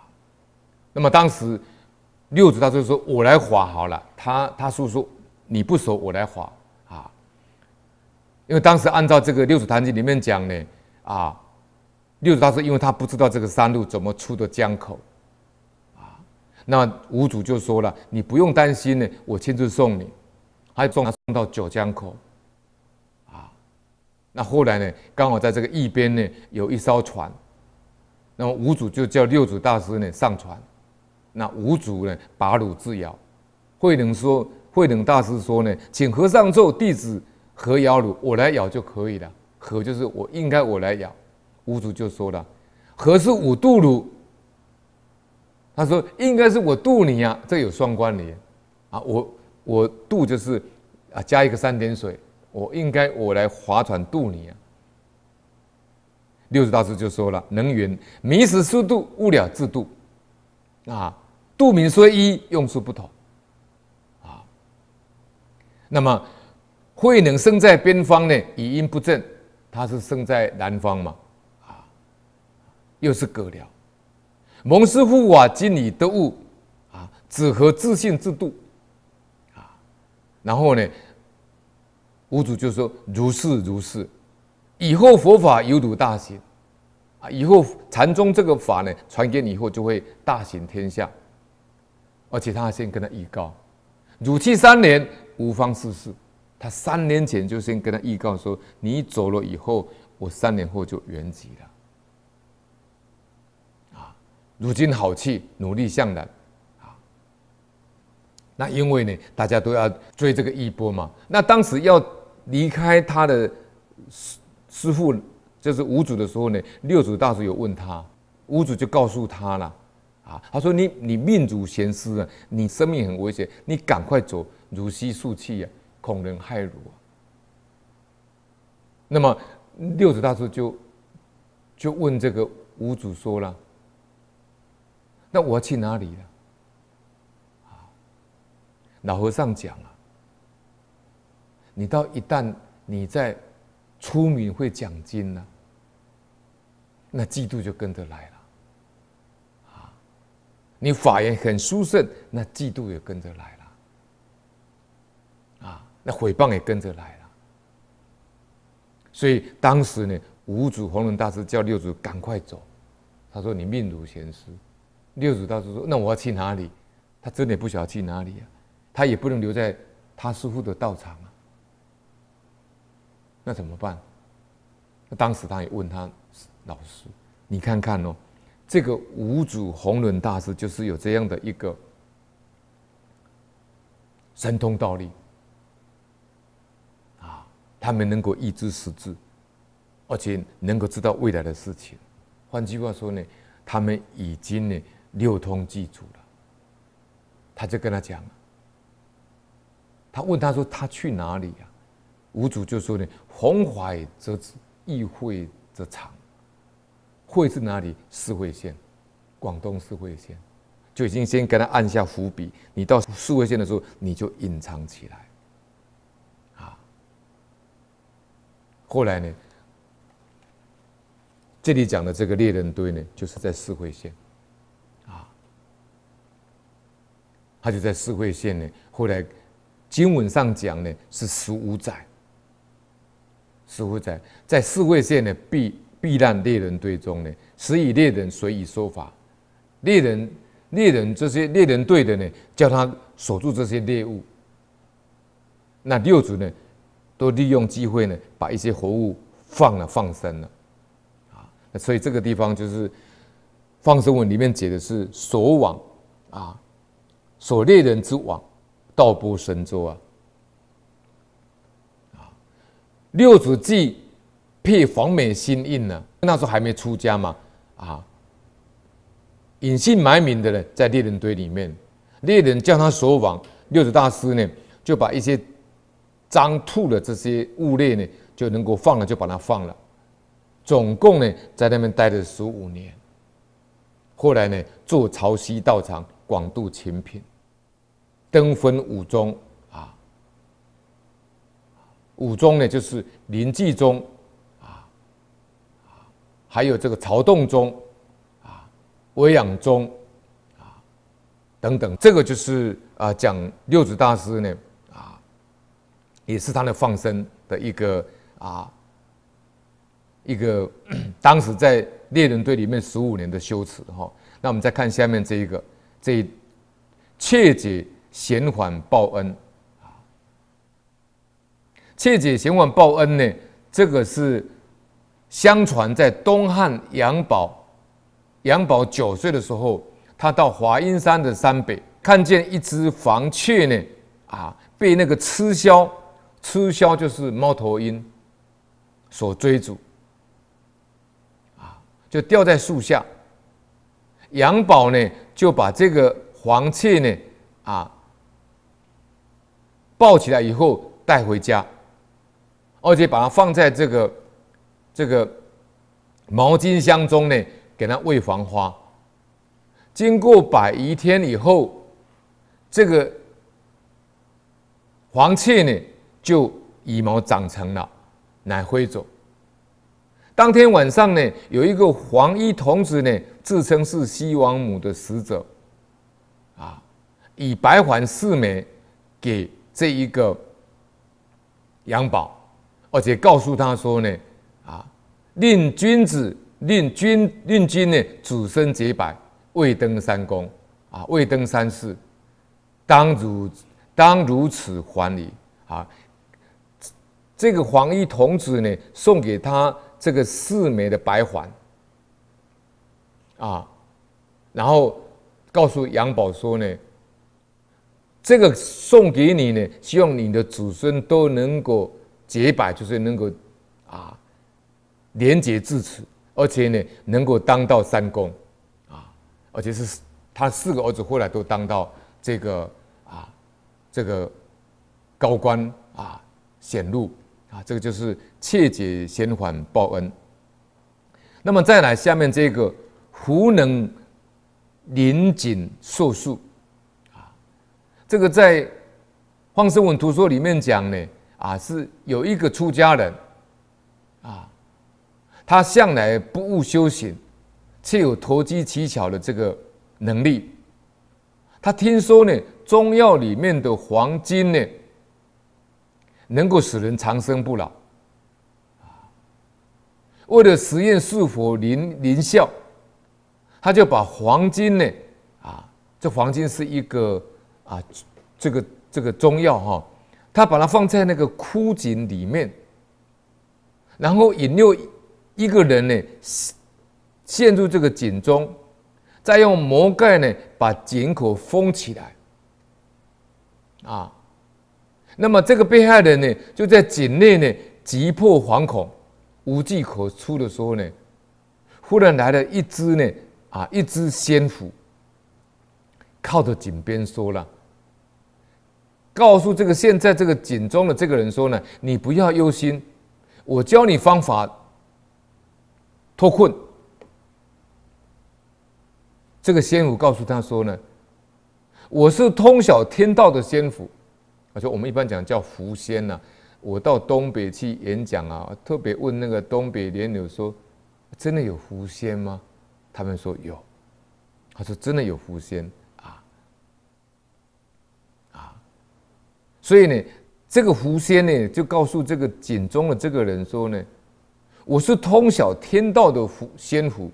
那么当时六祖他就说：“我来划好了。”他他叔叔你不熟，我来划啊。因为当时按照这个《六祖坛经》里面讲呢，啊，六祖大师因为他不知道这个山路怎么出的江口，啊，那五祖就说了：“你不用担心呢，我亲自送你，还送他送到九江口。”那后来呢？刚好在这个驿边呢，有一艘船。那么五祖就叫六祖大师呢上船。那五祖呢把橹自摇。慧能说：“慧能大师说呢，请和尚做弟子和摇橹，我来摇就可以了。和就是我应该我来摇。”五祖就说了：“和是我渡橹。”他说：“应该是我渡你呀，这有双关联啊。我我渡就是啊，加一个三点水。”我应该我来划船渡你啊！六祖大师就说了：“能源迷时速度，悟了自度。啊，度名虽一，用处不同。啊，那么慧能生在边方呢，语音不正，他是生在南方嘛？啊，又是葛僚。蒙师傅啊，经理得悟啊，只合自信自度。啊，然后呢？五祖就说：“如是如是，以后佛法有如大行啊！以后禅宗这个法呢，传给你以后就会大行天下。而且他还先跟他预告，汝期三年无方世事。他三年前就先跟他预告说，你走了以后，我三年后就圆寂了。啊！如今好气，努力向南。那因为呢，大家都要追这个衣钵嘛。那当时要。离开他的师师傅，就是五祖的时候呢，六祖大师有问他，五祖就告诉他了，啊，他说你你命主贤师啊，你生命很危险，你赶快走，如吸数气呀，恐人害汝啊。那么六祖大师就就问这个五祖说了，那我要去哪里了？老和尚讲啊。你到一旦你在出名会讲经呢，那嫉妒就跟着来了，啊！你法言很殊胜，那嫉妒也跟着来了，啊！那诽谤也跟着来了。所以当时呢，五祖弘忍大师叫六祖赶快走，他说：“你命如贤师。”六祖大师说：“那我要去哪里？”他真的不晓得去哪里啊，他也不能留在他师傅的道场啊。那怎么办？那当时他也问他老师：“你看看哦，这个五祖弘忍大师就是有这样的一个神通道力啊，他们能够预知时至，而且能够知道未来的事情。换句话说呢，他们已经呢六通记住了。他就跟他讲，他问他说：他去哪里呀？”五祖就说呢：“弘怀则止，意会则长。会是哪里？四会县，广东四会县，就已经先给他按下伏笔。你到四会县的时候，你就隐藏起来。啊，后来呢，这里讲的这个猎人堆呢，就是在四会县。啊，他就在四会县呢。后来经文上讲呢，是十五载。”十五载在四会县的避避难猎人队中呢，时以猎人随意说法，猎人猎人这些猎人队的呢，叫他守住这些猎物。那六祖呢，都利用机会呢，把一些活物放了放生了，啊，所以这个地方就是放生文里面解的是所网啊，所猎人之网，道波神州啊。啊六祖既配黄美心印呢，那时候还没出家嘛，啊，隐姓埋名的呢在猎人堆里面，猎人叫他锁网，六祖大师呢就把一些脏吐的这些物类呢就能够放了，就把它放了，总共呢在那边待了十五年，后来呢做潮汐道场广度清贫，登分五宗。五宗呢，就是临济宗，啊，还有这个曹洞宗，啊，维养宗，啊。等等，这个就是啊讲六祖大师呢，啊，也是他的放生的一个啊。一个 当时在猎人队里面十五年的修持哈。那我们再看下面这一个，这一切解贤缓报恩。啊切解贤缓报恩呢？这个是相传在东汉杨宝，杨宝九岁的时候，他到华阴山的山北，看见一只黄雀呢，啊，被那个鸱枭，鸱枭就是猫头鹰，所追逐，啊，就吊在树下。杨宝呢，就把这个黄雀呢，啊，抱起来以后带回家。而且把它放在这个这个毛巾箱中呢，给它喂黄花。经过百余天以后，这个黄雀呢就羽毛长成了，乃飞走。当天晚上呢，有一个黄衣童子呢，自称是西王母的使者，啊，以白环四枚给这一个杨宝。而且告诉他说呢，啊，令君子，令君，令君呢，主身洁白，未登三公，啊，未登三世，当如当如此还礼啊。这个黄衣童子呢，送给他这个四枚的白环，啊，然后告诉杨宝说呢，这个送给你呢，希望你的子孙都能够。洁白就是能够啊廉洁至此，而且呢能够当到三公啊，而且是他四个儿子后来都当到这个啊这个高官啊显露啊，这个就是切解先缓报恩。那么再来下面这个胡能临景受树啊，这个在《放生文图说》里面讲呢。啊，是有一个出家人，啊，他向来不务修行，却有投机取巧的这个能力。他听说呢，中药里面的黄金呢，能够使人长生不老。啊，为了实验是否灵灵效，他就把黄金呢，啊，这黄金是一个啊，这个这个中药哈。他把它放在那个枯井里面，然后引诱一个人呢陷入这个井中，再用魔盖呢把井口封起来。啊，那么这个被害人呢就在井内呢急迫惶恐、无计可出的时候呢，忽然来了一只呢啊一只仙虎，靠着井边说了。告诉这个现在这个井中的这个人说呢，你不要忧心，我教你方法脱困。这个仙府告诉他说呢，我是通晓天道的仙府，而且我们一般讲叫狐仙呐。我到东北去演讲啊，特别问那个东北莲友说，真的有狐仙吗？他们说有，他说真的有狐仙。所以呢，这个狐仙呢，就告诉这个井中的这个人说呢：“我是通晓天道的狐仙狐，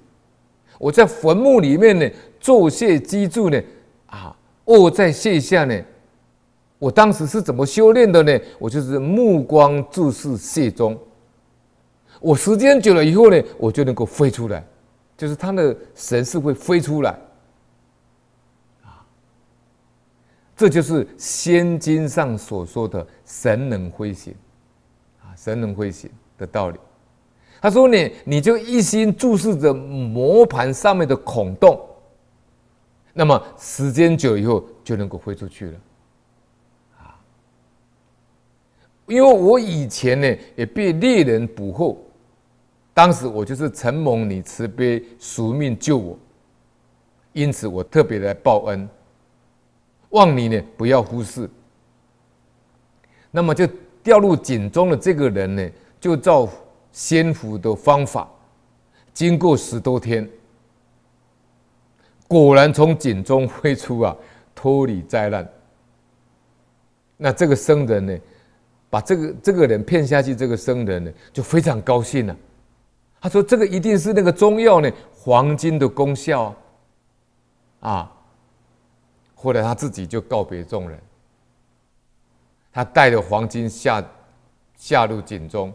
我在坟墓里面呢，做谢居住呢，啊，卧在谢下呢。我当时是怎么修炼的呢？我就是目光注视谢中，我时间久了以后呢，我就能够飞出来，就是他的神是会飞出来。”这就是《仙经》上所说的“神能飞行”，啊，神能飞行的道理。他说呢，你就一心注视着磨盘上面的孔洞，那么时间久以后就能够飞出去了。啊，因为我以前呢也被猎人捕获，当时我就是承蒙你慈悲赎命救我，因此我特别来报恩，望你呢不要忽视。那么就掉入井中的这个人呢，就照。仙符的方法，经过十多天，果然从井中飞出啊，脱离灾难。那这个僧人呢，把这个这个人骗下去，这个僧人呢就非常高兴了。他说：“这个一定是那个中药呢，黄金的功效啊。”后来他自己就告别众人，他带着黄金下下入井中。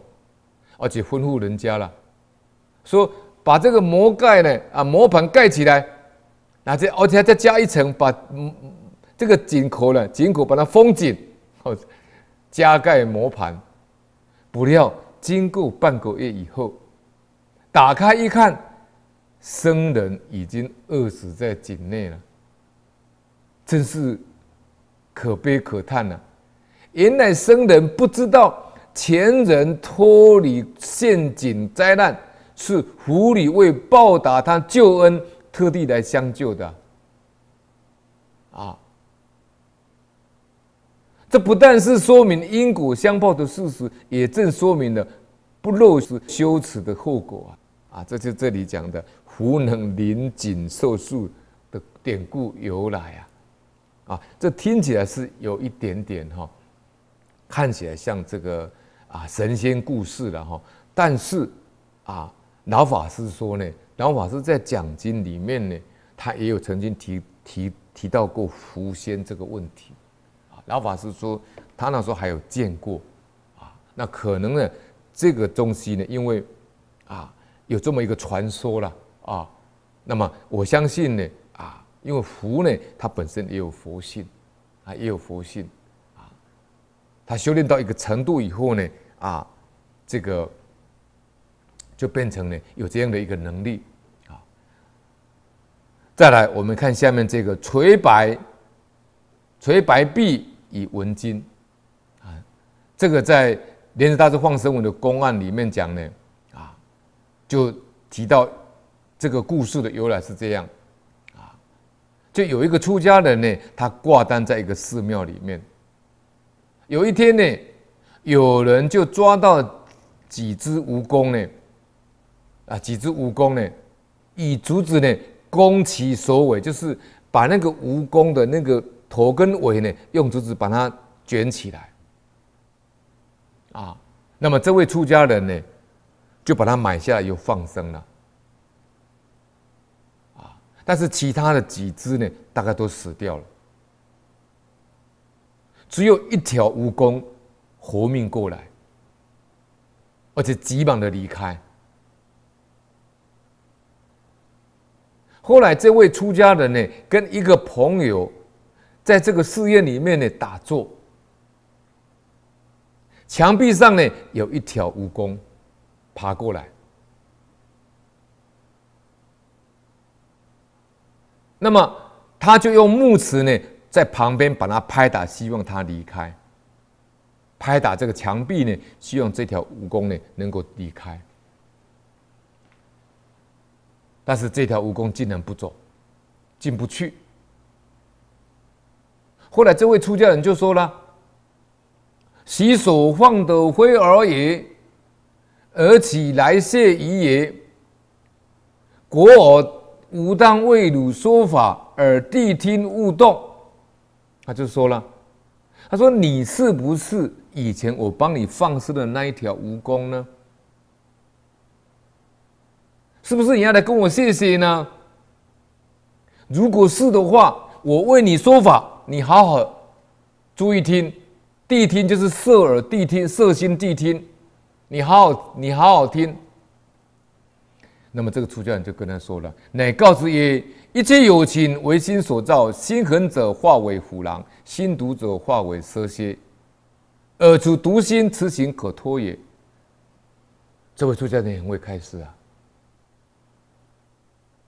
而且吩咐人家了，说把这个魔盖呢啊磨盘盖起来，那这而且再加一层，把嗯这个井口呢井口把它封紧，哦，加盖磨盘。不料经过半个月以后，打开一看，僧人已经饿死在井内了，真是可悲可叹呐！原来僧人不知道。前人脱离陷阱灾难，是狐狸为报答他救恩，特地来相救的。啊，这不但是说明因果相报的事实，也正说明了不漏失羞耻的后果啊！啊，这就这里讲的“狐能临井受树”的典故由来啊！啊，这听起来是有一点点哈，看起来像这个。啊，神仙故事了哈，但是啊，老法师说呢，老法师在讲经里面呢，他也有曾经提提提到过狐仙这个问题啊。老法师说，他那时候还有见过啊，那可能呢，这个东西呢，因为啊有这么一个传说了啊，那么我相信呢，因为福呢，它本身也有佛性啊，也有佛性。他修炼到一个程度以后呢，啊，这个就变成了有这样的一个能力啊。再来，我们看下面这个垂白，垂白璧以文经啊，这个在《莲池大师放生文》的公案里面讲呢，啊，就提到这个故事的由来是这样，就有一个出家人呢，他挂单在一个寺庙里面。有一天呢，有人就抓到几只蜈蚣呢，啊，几只蜈蚣呢，以竹子呢攻其首尾，就是把那个蜈蚣的那个头跟尾呢，用竹子把它卷起来，啊，那么这位出家人呢，就把它买下来又放生了，但是其他的几只呢，大概都死掉了。只有一条蜈蚣活命过来，而且急忙的离开。后来，这位出家人呢，跟一个朋友在这个寺院里面呢打坐，墙壁上呢有一条蜈蚣爬过来，那么他就用木尺呢。在旁边把它拍打，希望它离开。拍打这个墙壁呢，希望这条蜈蚣呢能够离开。但是这条蜈蚣竟然不走，进不去。后来这位出家人就说了：“洗手放得灰而也，而起来谢疑也。国尔吾当为汝说法，而谛听勿动。”他就说了：“他说你是不是以前我帮你放生的那一条蜈蚣呢？是不是你要来跟我谢谢呢？如果是的话，我为你说法，你好好注意听，谛听就是摄耳谛听，摄心谛听，你好好你好好听。那么这个出家人就跟他说了，乃告之曰。”一切有情为心所造，心狠者化为虎狼，心毒者化为蛇蝎。尔处独心，此行可脱也。这位出家人很会开示啊，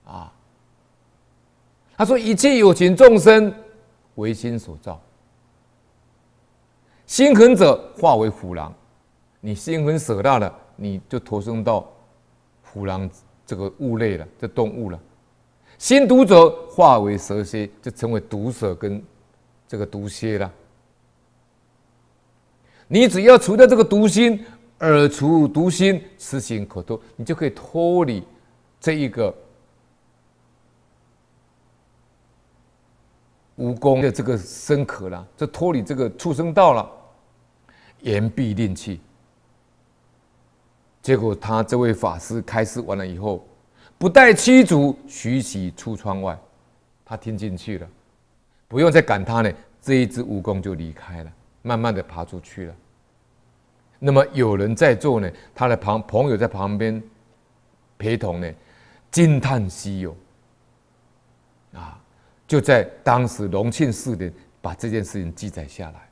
啊，他说一切有情众生唯心所造，心狠者化为虎狼，你心狠舍大了，你就投生到虎狼这个物类了，这动物了。心毒者化为蛇蝎，就成为毒蛇跟这个毒蝎了。你只要除掉这个毒心，而除毒心，此心可脱，你就可以脱离这一个蜈蚣的这个身壳了，就脱离这个畜生道了。言必令气。结果他这位法师开示完了以后。不待七足，徐喜出窗外，他听进去了，不用再赶他呢。这一只蜈蚣就离开了，慢慢的爬出去了。那么有人在做呢，他的旁朋友在旁边陪同呢，惊叹稀有啊！就在当时隆庆四年，把这件事情记载下来。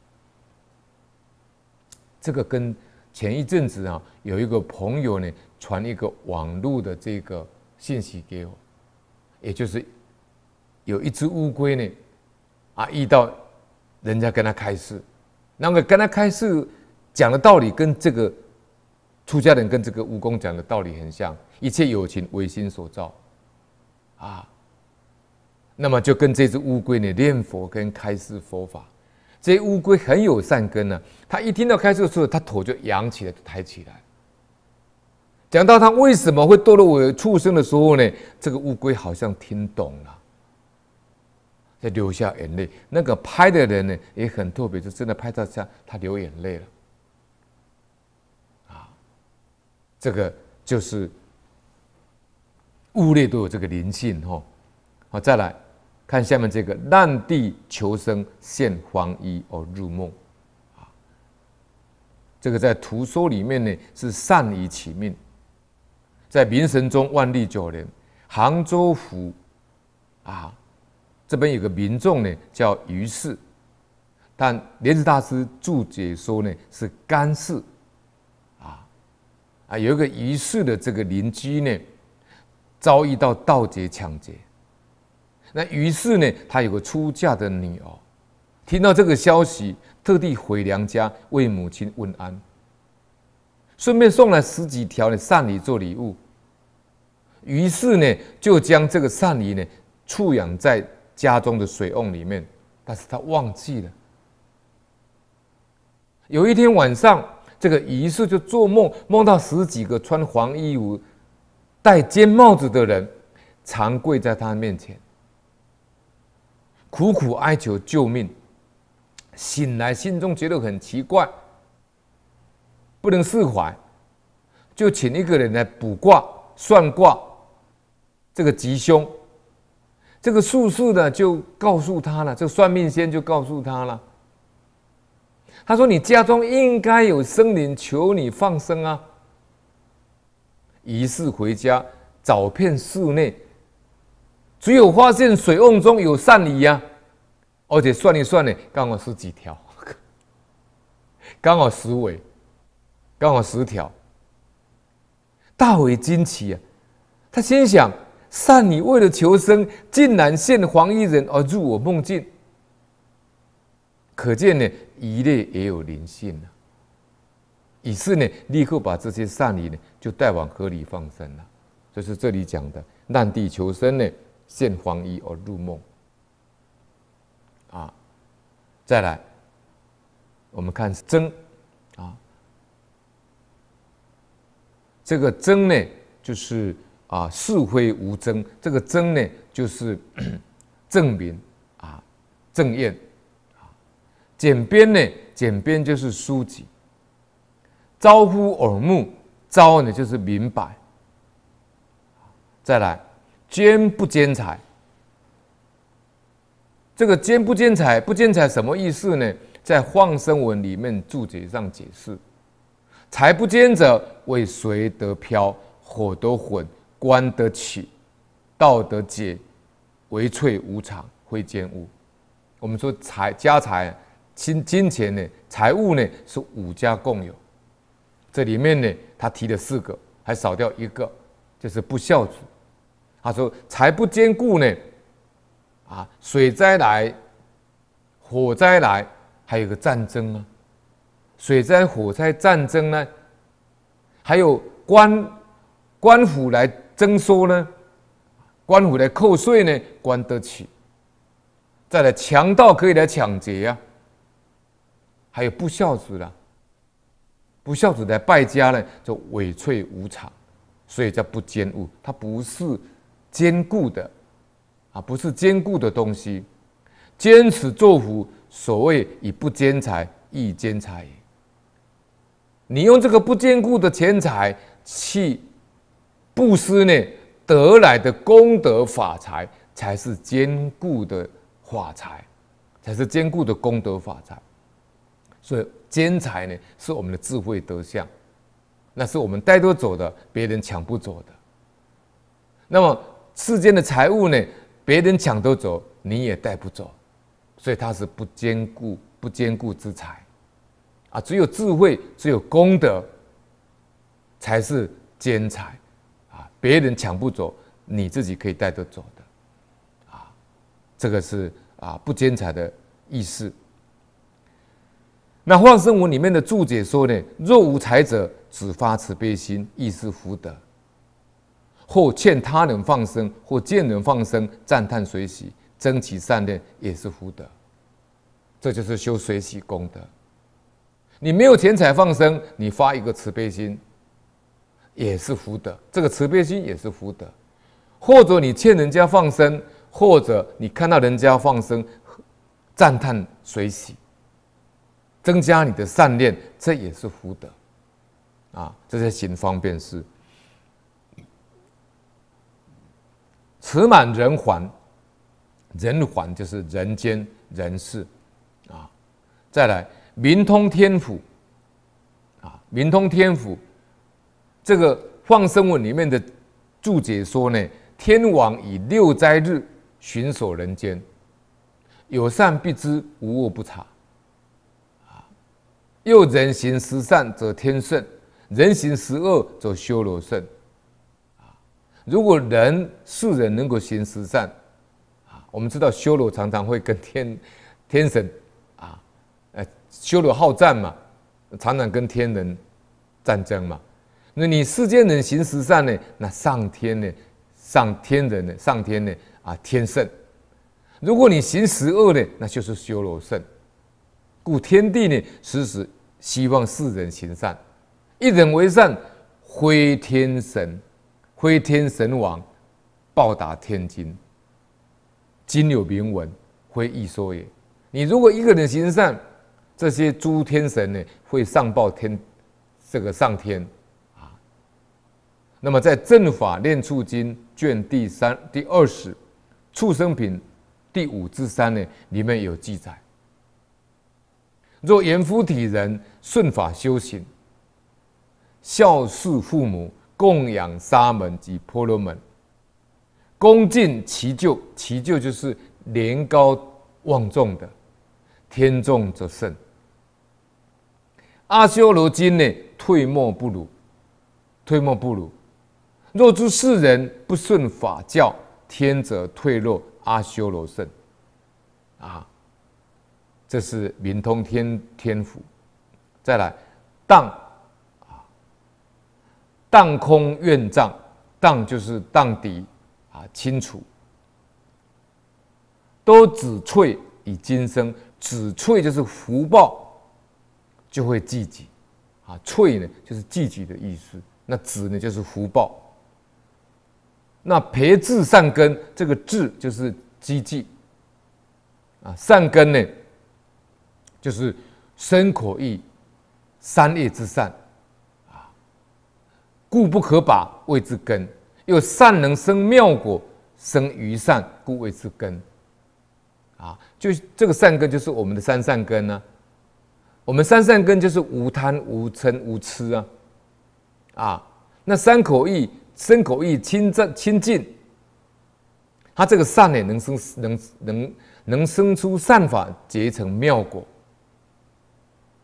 这个跟前一阵子啊，有一个朋友呢，传一个网络的这个。信息给我，也就是有一只乌龟呢，啊，遇到人家跟他开示，那个跟他开示讲的道理跟这个出家人跟这个蜈蚣讲的道理很像，一切有情唯心所造，啊，那么就跟这只乌龟呢念佛跟开示佛法，这乌龟很有善根呢，他一听到开示的时候，他头就扬起来，抬起来。讲到他为什么会堕落为畜生的时候呢？这个乌龟好像听懂了，在流下眼泪。那个拍的人呢也很特别，就真的拍到下他流眼泪了。啊，这个就是物类都有这个灵性哈。好，再来看下面这个难地求生现黄衣而入梦。啊，这个在图说里面呢是善以起命。在明神宗万历九年，杭州府啊，这边有个民众呢，叫于氏，但莲池大师注解说呢是干氏，啊啊，有一个于氏的这个邻居呢，遭遇到盗劫抢劫，那于是呢，他有个出嫁的女儿，听到这个消息，特地回娘家为母亲问安。顺便送了十几条的善梨做礼物，于是呢，就将这个善梨呢储养在家中的水瓮里面，但是他忘记了。有一天晚上，这个于是就做梦，梦到十几个穿黄衣服、戴尖帽子的人，长跪在他面前，苦苦哀求救命。醒来，心中觉得很奇怪。不能释怀，就请一个人来卜卦算卦，这个吉凶，这个术士呢就告诉他了，这算命先就告诉他了。他说：“你家中应该有生灵求你放生啊。”于是回家找遍室内，只有发现水瓮中有善鱼呀，而且算一算呢，刚好十几条，刚好十尾。刚好十条，大为惊奇啊！他心想：善女为了求生，竟然现黄衣人而入我梦境，可见呢，一类也有灵性啊。于是呢，立刻把这些善女呢，就带往河里放生了。就是这里讲的难地求生呢，现黄衣而入梦。啊，再来，我们看真。这个真呢，就是啊，是非无争。这个真呢，就是 证明啊，正验啊。简编呢，简编就是书籍。招呼耳目，招呢就是明白。再来，兼不兼财。这个兼不兼财，不兼财什么意思呢？在放生文里面注解上解释。财不坚者，为水得漂，火得混，官得起，道得解，为脆无常，会兼物。我们说财家财金金钱呢，财物呢是五家共有。这里面呢，他提了四个：还少掉一个，就是不孝子。他说财不坚固呢，啊，水灾来，火灾来，还有个战争啊，水灾、火灾、战争呢，还有官官府来征收呢，官府来扣税呢，官得起。再来强盗可以来抢劫呀，还有不孝子了，不孝子来败家呢，就委脆无常，所以叫不坚固，它不是坚固的，不是坚固的东西。坚持作福，所谓以不坚财易坚财。你用这个不坚固的钱财去布施呢，得来的功德法财才是坚固的。法财才是坚固的功德法财，所以坚财呢是我们的智慧德相，那是我们带得走的，别人抢不走的。那么世间的财物呢，别人抢都走，你也带不走，所以它是不坚固、不坚固之财啊。只有智慧，只有功德，才是坚财啊。别人抢不走，你自己可以带得走的。啊这个是啊不兼财的意思。那《放生文》里面的注解说呢：若无财者，只发慈悲心，亦是福德；或劝他人放生，或见人放生，赞叹随喜，增其善念，也是福德。这就是修随喜功德。你没有钱财放生，你发一个慈悲心，也是福德。这个慈悲心也是福德。或者你劝人家放生。或者你看到人家放生，赞叹随喜，增加你的善念，这也是福德啊！这些行方便事，持满人还，人还就是人间人世啊！再来明通天府啊，明通天府，这个放生文里面的注解说呢，天王以六斋日。巡守人间，有善必知，无恶不察。啊，又人行十善则天圣，人行十恶则修罗圣。如果人世人能够行十善，啊，我们知道修罗常常会跟天天神啊，呃，修罗好战嘛，常常跟天人战争嘛。那你世间人行十善呢？那上天呢？上天人呢？上天呢？啊，天圣！如果你行十恶呢，那就是修罗圣。故天地呢，时时希望世人行善，一人为善，挥天神，挥天神王，报答天经。今有明文，非易说也。你如果一个人行善，这些诸天神呢，会上报天，这个上天啊。那么在《正法念处经》卷第三第二十。畜生品第五之三呢，里面有记载：若言夫体人顺法修行，孝顺父母，供养沙门及婆罗门，恭敬其舅，其舅就是年高望重的，天众则胜。阿修罗经呢，退莫不如，退莫不如。若诸世人不顺法教。天则退落，阿修罗圣，啊，这是明通天天福。再来，当，荡空愿障，荡就是荡涤啊，清除。都子翠以今生，子翠就是福报，就会积极啊，翠呢就是积极的意思，那子呢就是福报。那培智善根，这个智就是积极啊，善根呢，就是身口意三业之善，故不可把谓之根。又善能生妙果，生于善，故谓之根。啊，就这个善根就是我们的三善根呢。我们三善根就是无贪、无嗔、无痴啊。啊，那三口意。身口意清正清净，他这个善呢，能生能能能生出善法，结成妙果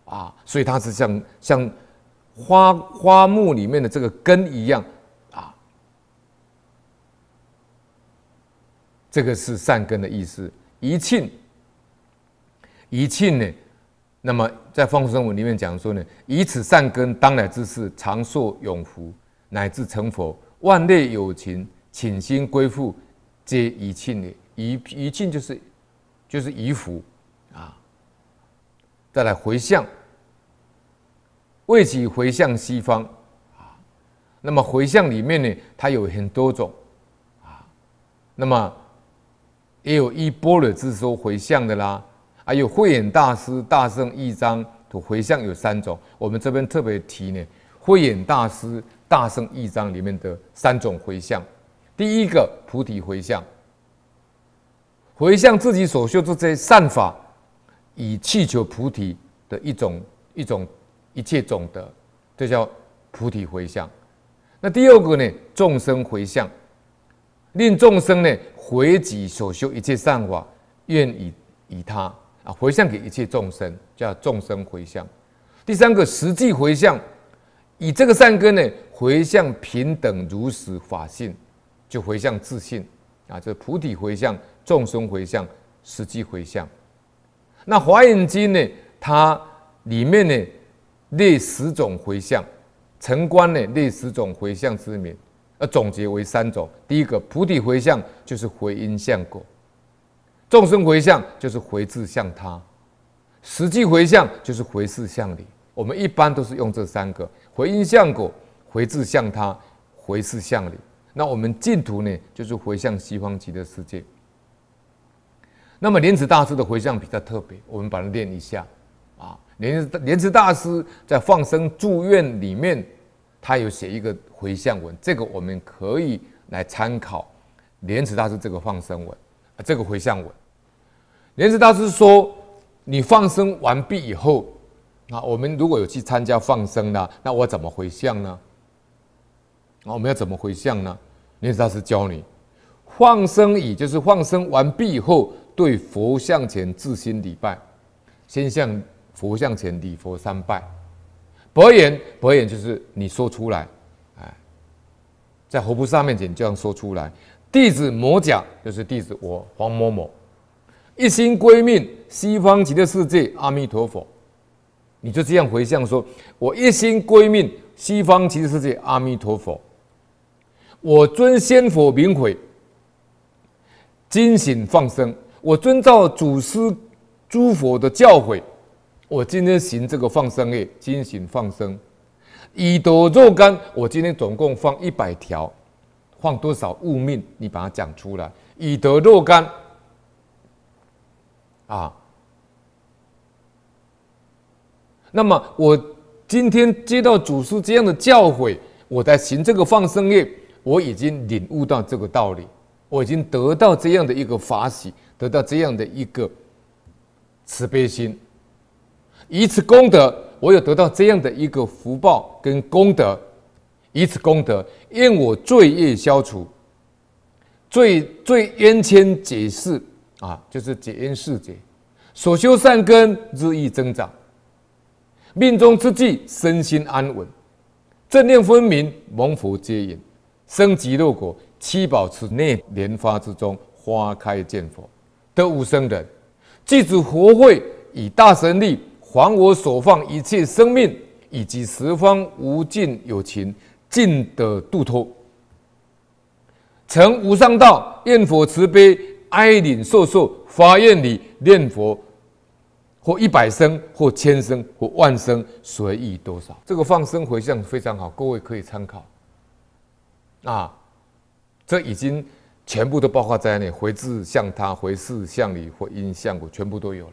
啊！所以他是像像花花木里面的这个根一样啊。这个是善根的意思。一庆，一庆呢？那么在放生文里面讲说呢，以此善根当来之事，长寿永福，乃至成佛，万类有情请心归附，皆一庆的。一一庆就是就是一福啊。再来回向，为其回向西方啊。那么回向里面呢，它有很多种啊。那么也有一般的之说回向的啦，还有慧眼大师大圣一章的回向有三种。我们这边特别提呢，慧眼大师大圣一章里面的三种回向。第一个菩提回向，回向自己所修的这些善法，以祈求菩提的一种一种一切种德，这叫菩提回向。那第二个呢，众生回向，令众生呢。回己所修一切善法，愿以以他啊回向给一切众生，叫众生回向。第三个实际回向，以这个善根呢回向平等如实法性，就回向自信啊，这菩提回向、众生回向、实际回向。那华严经呢，它里面呢列十种回向，成观呢列十种回向之名。而总结为三种：第一个菩提回向就是回因向果；众生回向就是回自向他；实际回向就是回事向理。我们一般都是用这三个：回因向果、回自向他、回事向理。那我们净土呢，就是回向西方极乐世界。那么莲池大师的回向比较特别，我们把它练一下。莲莲池大师在放生住院里面。他有写一个回向文，这个我们可以来参考莲池大师这个放生文啊，这个回向文。莲池大师说，你放生完毕以后，啊，我们如果有去参加放生呢，那我怎么回向呢？我们要怎么回向呢？莲池大师教你，放生已就是放生完毕以后，对佛像前自心礼拜，先向佛像前礼佛三拜。博言，博言就是你说出来，哎，在活菩萨面前这样说出来。弟子摩甲就是弟子我黄某某，一心归命西方极乐世界阿弥陀佛，你就这样回向说：我一心归命西方极乐世界阿弥陀佛，我尊先佛明诲，精醒放生，我遵照祖师诸佛的教诲。我今天行这个放生业，精行放生，以得肉干。我今天总共放一百条，放多少物命？你把它讲出来。以得肉干啊。那么我今天接到祖师这样的教诲，我在行这个放生业，我已经领悟到这个道理，我已经得到这样的一个法喜，得到这样的一个慈悲心。以此功德，我有得到这样的一个福报跟功德。以此功德，愿我罪业消除，罪罪冤亲解释啊，就是解冤释结，所修善根日益增长，命中之际身心安稳，正念分明，蒙佛接引，生极乐果，七宝池内莲花之中，花开见佛，得无生人，记住佛会以大神力。还我所放一切生命，以及十方无尽有情，尽得度脱。成无上道，念佛慈悲，哀领受受，发愿礼念佛，或一百生，或千生，或万生，随意多少。这个放生回向非常好，各位可以参考。啊，这已经全部都包括在内，回自向他，回事向你，回因向果，全部都有了。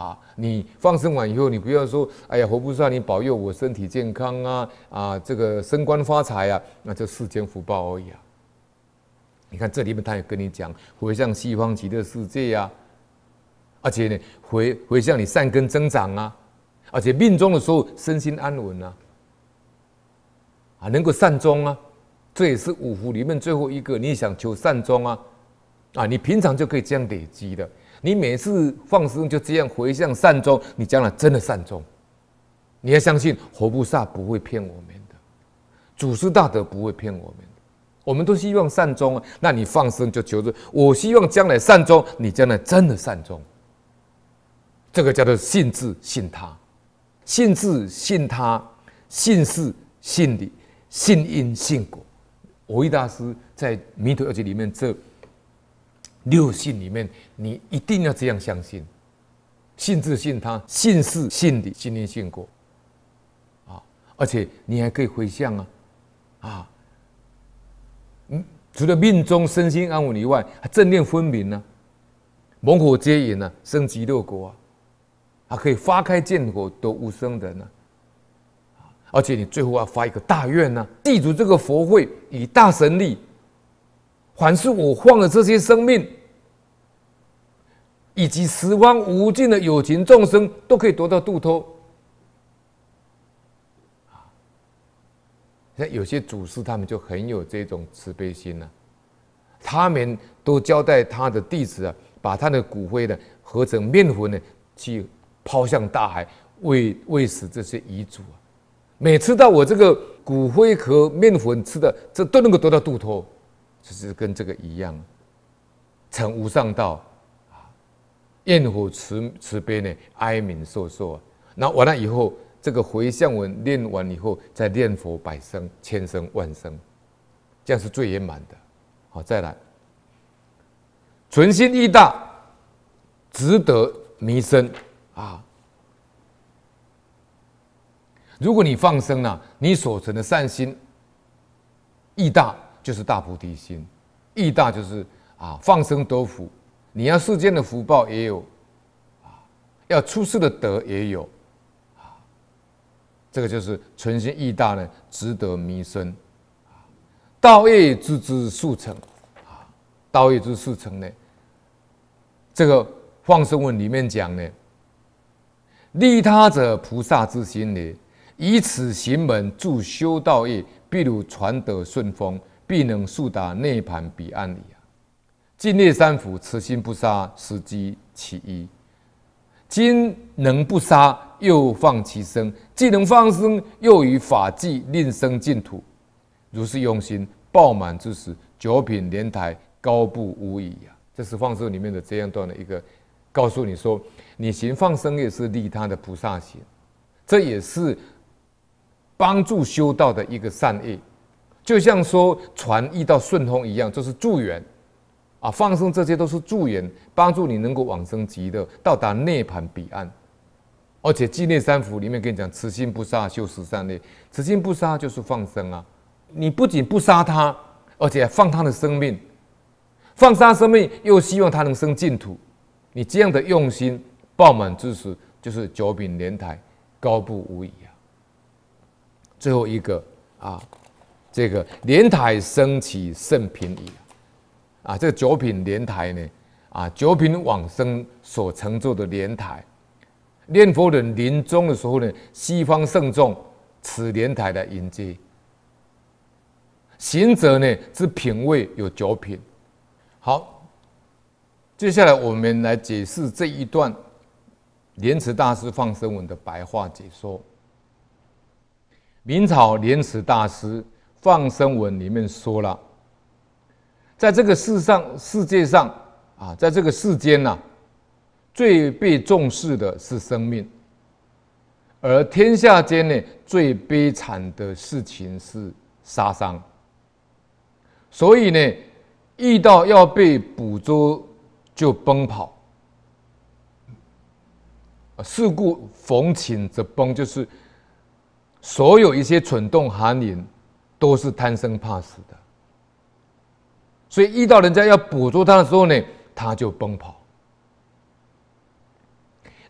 啊，你放生完以后，你不要说，哎呀，活菩萨，你保佑我身体健康啊，啊，这个升官发财啊，那这世间福报而已啊。你看这里面他也跟你讲，回向西方极乐世界呀，而且呢，回回向你善根增长啊，而且命中的时候身心安稳啊，啊，能够善终啊，这也是五福里面最后一个，你想求善终啊，啊，你平常就可以这样累积的。你每次放生就这样回向善终，你将来真的善终，你要相信活菩萨不会骗我们的，祖师大德不会骗我们的。我们都希望善终，那你放生就求着，我希望将来善终，你将来真的善终。这个叫做信自信他，信自信他，信事信理，信因信果。我一大师在《弥陀要经》里面这六信里面，你一定要这样相信：信自信他，信事信理，信因信果。啊，而且你还可以回向啊，啊，嗯，除了命中身心安稳以外，还正念分明呢，猛火接引呢，升级六国啊。还可以发开见火得无生的呢，而且你最后要发一个大愿呢，地主这个佛会以大神力，凡是我放的这些生命，以及十方无尽的有情众生，都可以得到度脱。像有些祖师他们就很有这种慈悲心呢，他们都交代他的弟子啊，把他的骨灰呢合成面粉呢去。抛向大海，喂喂死这些遗嘱啊！每吃到我这个骨灰和面粉吃的，这都能够得到度脱，就是跟这个一样，成无上道啊！焰火慈慈悲呢，哀悯受受啊！那完了以后，这个回向文念完以后，再念佛百生、千生、万生，这样是最圆满的。好，再来，存心义大，值得弥生。啊！如果你放生了，你所存的善心，义大就是大菩提心，义大就是啊放生得福，你要世间的福报也有，啊，要出世的德也有，啊，这个就是存心义大呢，值得弥生，道业之之速成，啊，道业之速成呢，这个放生文里面讲呢。利他者，菩萨之心也。以此行门助修道业，必如传得顺风，必能速达涅盘彼岸里啊！尽列三福，慈心不杀，时机其一。今能不杀，又放其生；既能放生，又以法纪令生净土。如是用心，爆满之时，九品莲台高不无疑呀！这是放生里面的这样段的一个。告诉你说，你行放生也是利他的菩萨行，这也是帮助修道的一个善业，就像说船遇到顺风一样，这是助缘啊！放生这些都是助缘，帮助你能够往生极乐，到达涅槃彼岸。而且《纪念三福》里面跟你讲，慈心不杀，修十善业。慈心不杀就是放生啊！你不仅不杀他，而且放他的生命，放杀生命，又希望他能生净土。你这样的用心，爆满之时，就是九品莲台，高不无疑啊。最后一个啊，这个莲台升起甚平矣啊。这个九品莲台呢，啊，九品往生所成就的莲台，念佛人临终的时候呢，西方圣众此莲台来迎接。行者呢，之品位有九品，好。接下来，我们来解释这一段莲池大师放生文的白话解说。明朝莲池大师放生文里面说了，在这个世上、世界上啊，在这个世间呐，最被重视的是生命，而天下间呢，最悲惨的事情是杀伤。所以呢，遇到要被捕捉。就奔跑，事故逢请则崩，就是所有一些蠢动寒灵都是贪生怕死的，所以遇到人家要捕捉他的时候呢，他就奔跑，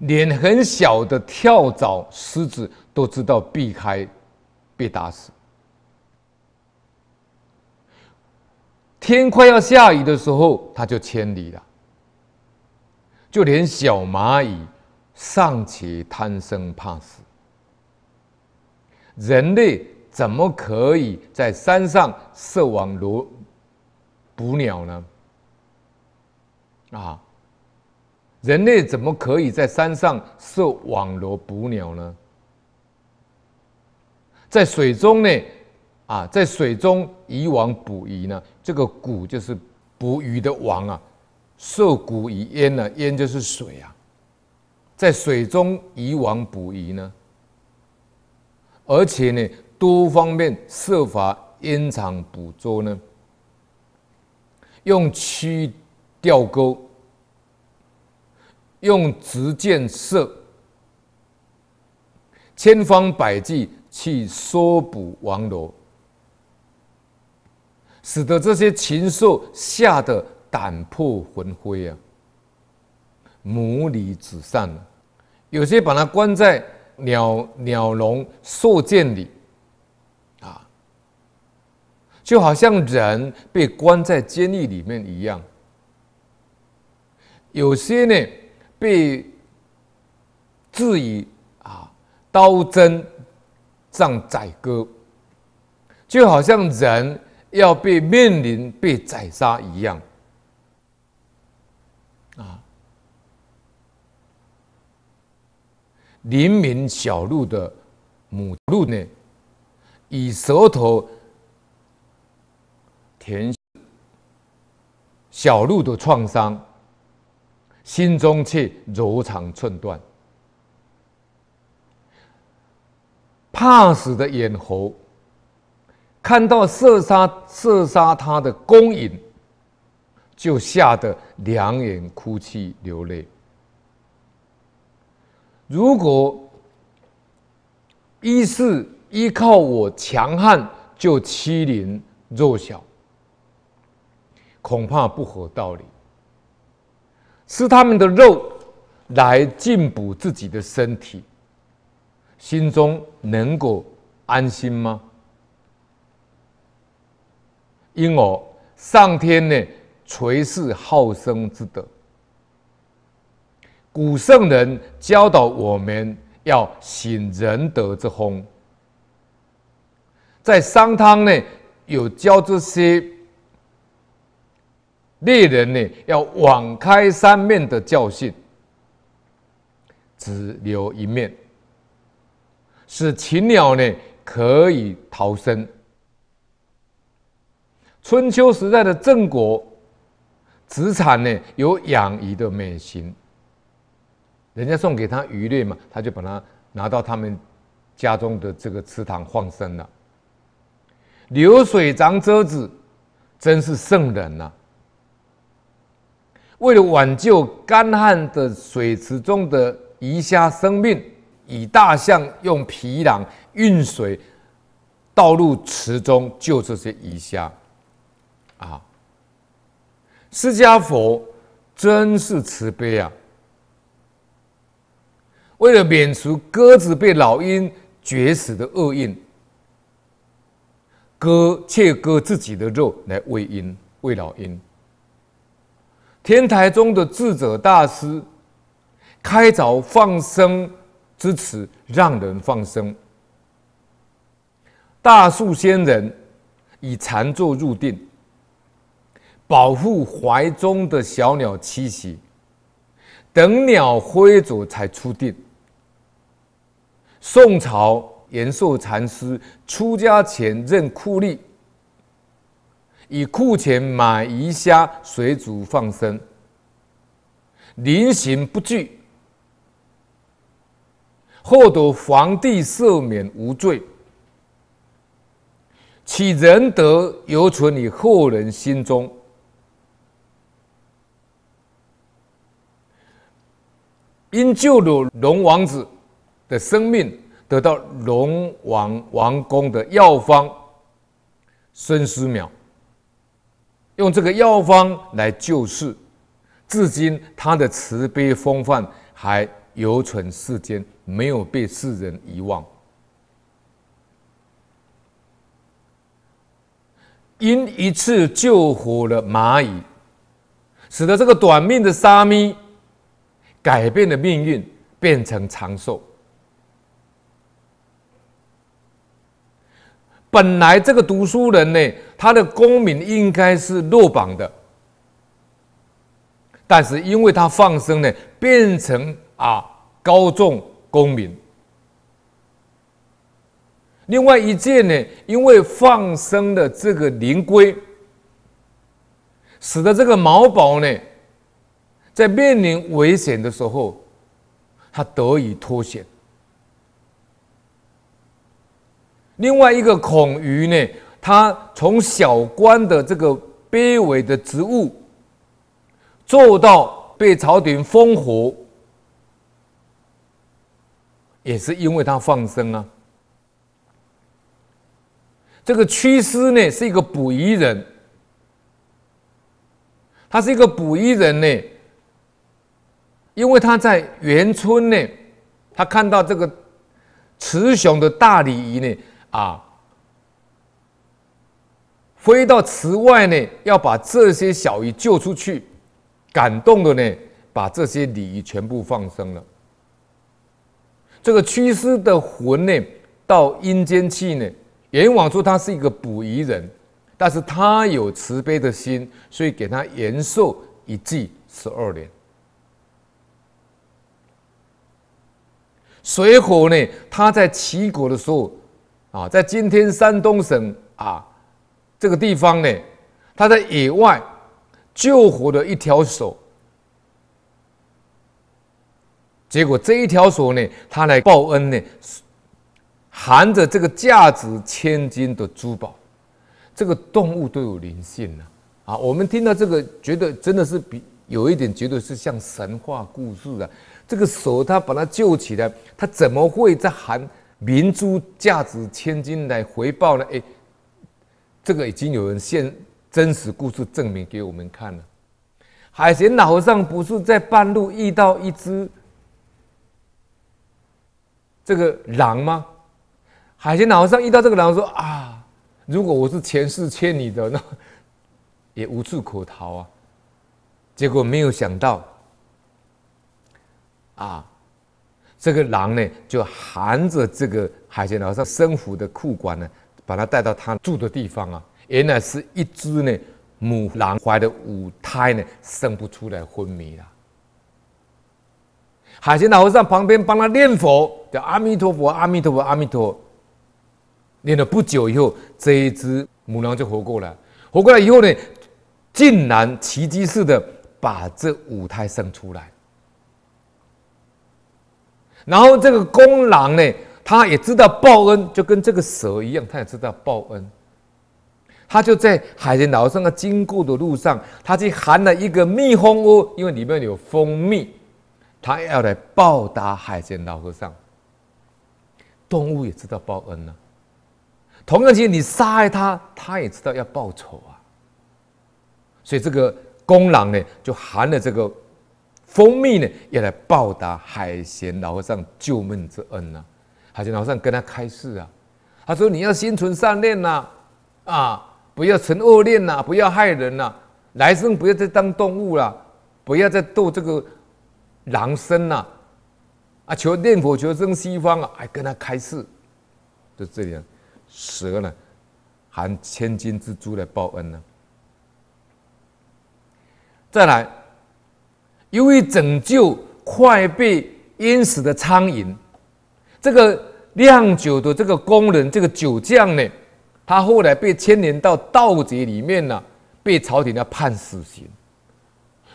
连很小的跳蚤、狮子都知道避开，被打死。天快要下雨的时候，他就千里了。就连小蚂蚁尚且贪生怕死，人类怎么可以在山上设网罗捕鸟呢？啊，人类怎么可以在山上设网罗捕鸟呢？在水中呢，啊，在水中以网捕鱼呢，这个捕就是捕鱼的网啊，受谷以淹呢，淹就是水啊，在水中以网捕鱼呢，而且呢，多方面设法延长捕捉呢，用曲钓钩，用直箭射，千方百计。去搜捕王罗，使得这些禽兽吓得胆破魂飞啊，母离子散了。有些把它关在鸟鸟笼兽箭里，就好像人被关在监狱里面一样。有些呢，被置以啊刀针。上宰割，就好像人要被面临被宰杀一样，啊！灵敏小鹿的母鹿呢，以舌头填小鹿的创伤，心中却柔肠寸断。怕死的眼猴看到射杀射杀他的公影，就吓得两眼哭泣流泪。如果一是依靠我强悍就欺凌弱小，恐怕不合道理。吃他们的肉来进补自己的身体。心中能够安心吗？因而上天呢垂视好生之德。古圣人教导我们要行仁德之风，在商汤呢有教这些猎人呢要网开三面的教训，只留一面。使禽鸟呢可以逃生。春秋时代的郑国，子产呢有养鱼的美行，人家送给他鱼类嘛，他就把它拿到他们家中的这个池塘放生了。流水长车子，真是圣人呐！为了挽救干旱的水池中的鱼虾生命。以大象用皮囊运水倒入池中救这些鱼虾，啊！释迦佛真是慈悲啊！为了免除鸽子被老鹰绝食的厄运，割切割自己的肉来喂鹰喂老鹰。天台中的智者大师开凿放生。支持让人放生。大树仙人以禅坐入定，保护怀中的小鸟栖息，等鸟飞走才出定。宋朝延寿禅师出家前任酷吏，以库钱买鱼虾水煮放生，临行不惧。获得皇帝赦免无罪，其仁德犹存于后人心中。因救了龙王子的生命，得到龙王王宫的药方孙思邈，用这个药方来救世，至今他的慈悲风范还犹存世间。没有被世人遗忘，因一次救活了蚂蚁，使得这个短命的沙弥改变了命运，变成长寿。本来这个读书人呢，他的功名应该是落榜的，但是因为他放生呢，变成啊高中。公民，另外一件呢，因为放生的这个灵龟，使得这个毛宝呢，在面临危险的时候，他得以脱险。另外一个孔鱼呢，他从小官的这个卑微的职务，做到被朝廷封侯，也是因为他放生啊。这个屈师呢是一个捕鱼人，他是一个捕鱼人呢，因为他在元春呢，他看到这个雌雄的大鲤鱼呢，啊，飞到池外呢，要把这些小鱼救出去，感动的呢，把这些鲤鱼全部放生了。这个屈师的魂呢，到阴间去呢。阎王说他是一个捕鱼人，但是他有慈悲的心，所以给他延寿一季十二年。水火呢，他在齐国的时候，啊，在今天山东省啊这个地方呢，他在野外救活了一条手，结果这一条手呢，他来报恩呢。含着这个价值千金的珠宝，这个动物都有灵性呢。啊！我们听到这个，觉得真的是比有一点，觉得是像神话故事啊。这个手他把它救起来，他怎么会在含明珠价值千金来回报呢？哎，这个已经有人现真实故事证明给我们看了。海贤老和尚不是在半路遇到一只这个狼吗？海鲜老和尚遇到这个狼说：“啊，如果我是前世欠你的，那也无处可逃啊。”结果没有想到，啊，这个狼呢就含着这个海鲜老和尚生活的裤管呢，把他带到他住的地方啊。原来是一只呢母狼怀的五胎呢生不出来，昏迷了。海鲜老和尚旁边帮他念佛，叫阿弥陀佛，阿弥陀佛，阿弥陀。念了不久以后，这一只母狼就活过来。活过来以后呢，竟然奇迹似的把这五胎生出来。然后这个公狼呢，他也知道报恩，就跟这个蛇一样，他也知道报恩。他就在海鲜老上经过的路上，他去含了一个蜜蜂窝，因为里面有蜂蜜，他要来报答海鲜老和尚。动物也知道报恩呢。同样，其实你杀害他，他也知道要报仇啊。所以这个公狼呢，就含了这个蜂蜜呢，要来报答海贤老和尚救命之恩呐。海贤老和尚跟他开示啊，他说：“你要心存善念呐，啊，不要存恶念呐，不要害人呐，来生不要再当动物了，不要再斗这个狼身呐，啊，求念佛求生西方啊，还跟他开示，就这样。”蛇呢，含千金之珠来报恩呢。再来，由于拯救快被淹死的苍蝇，这个酿酒的这个工人，这个酒匠呢，他后来被牵连到盗贼里面呢，被朝廷要判死刑。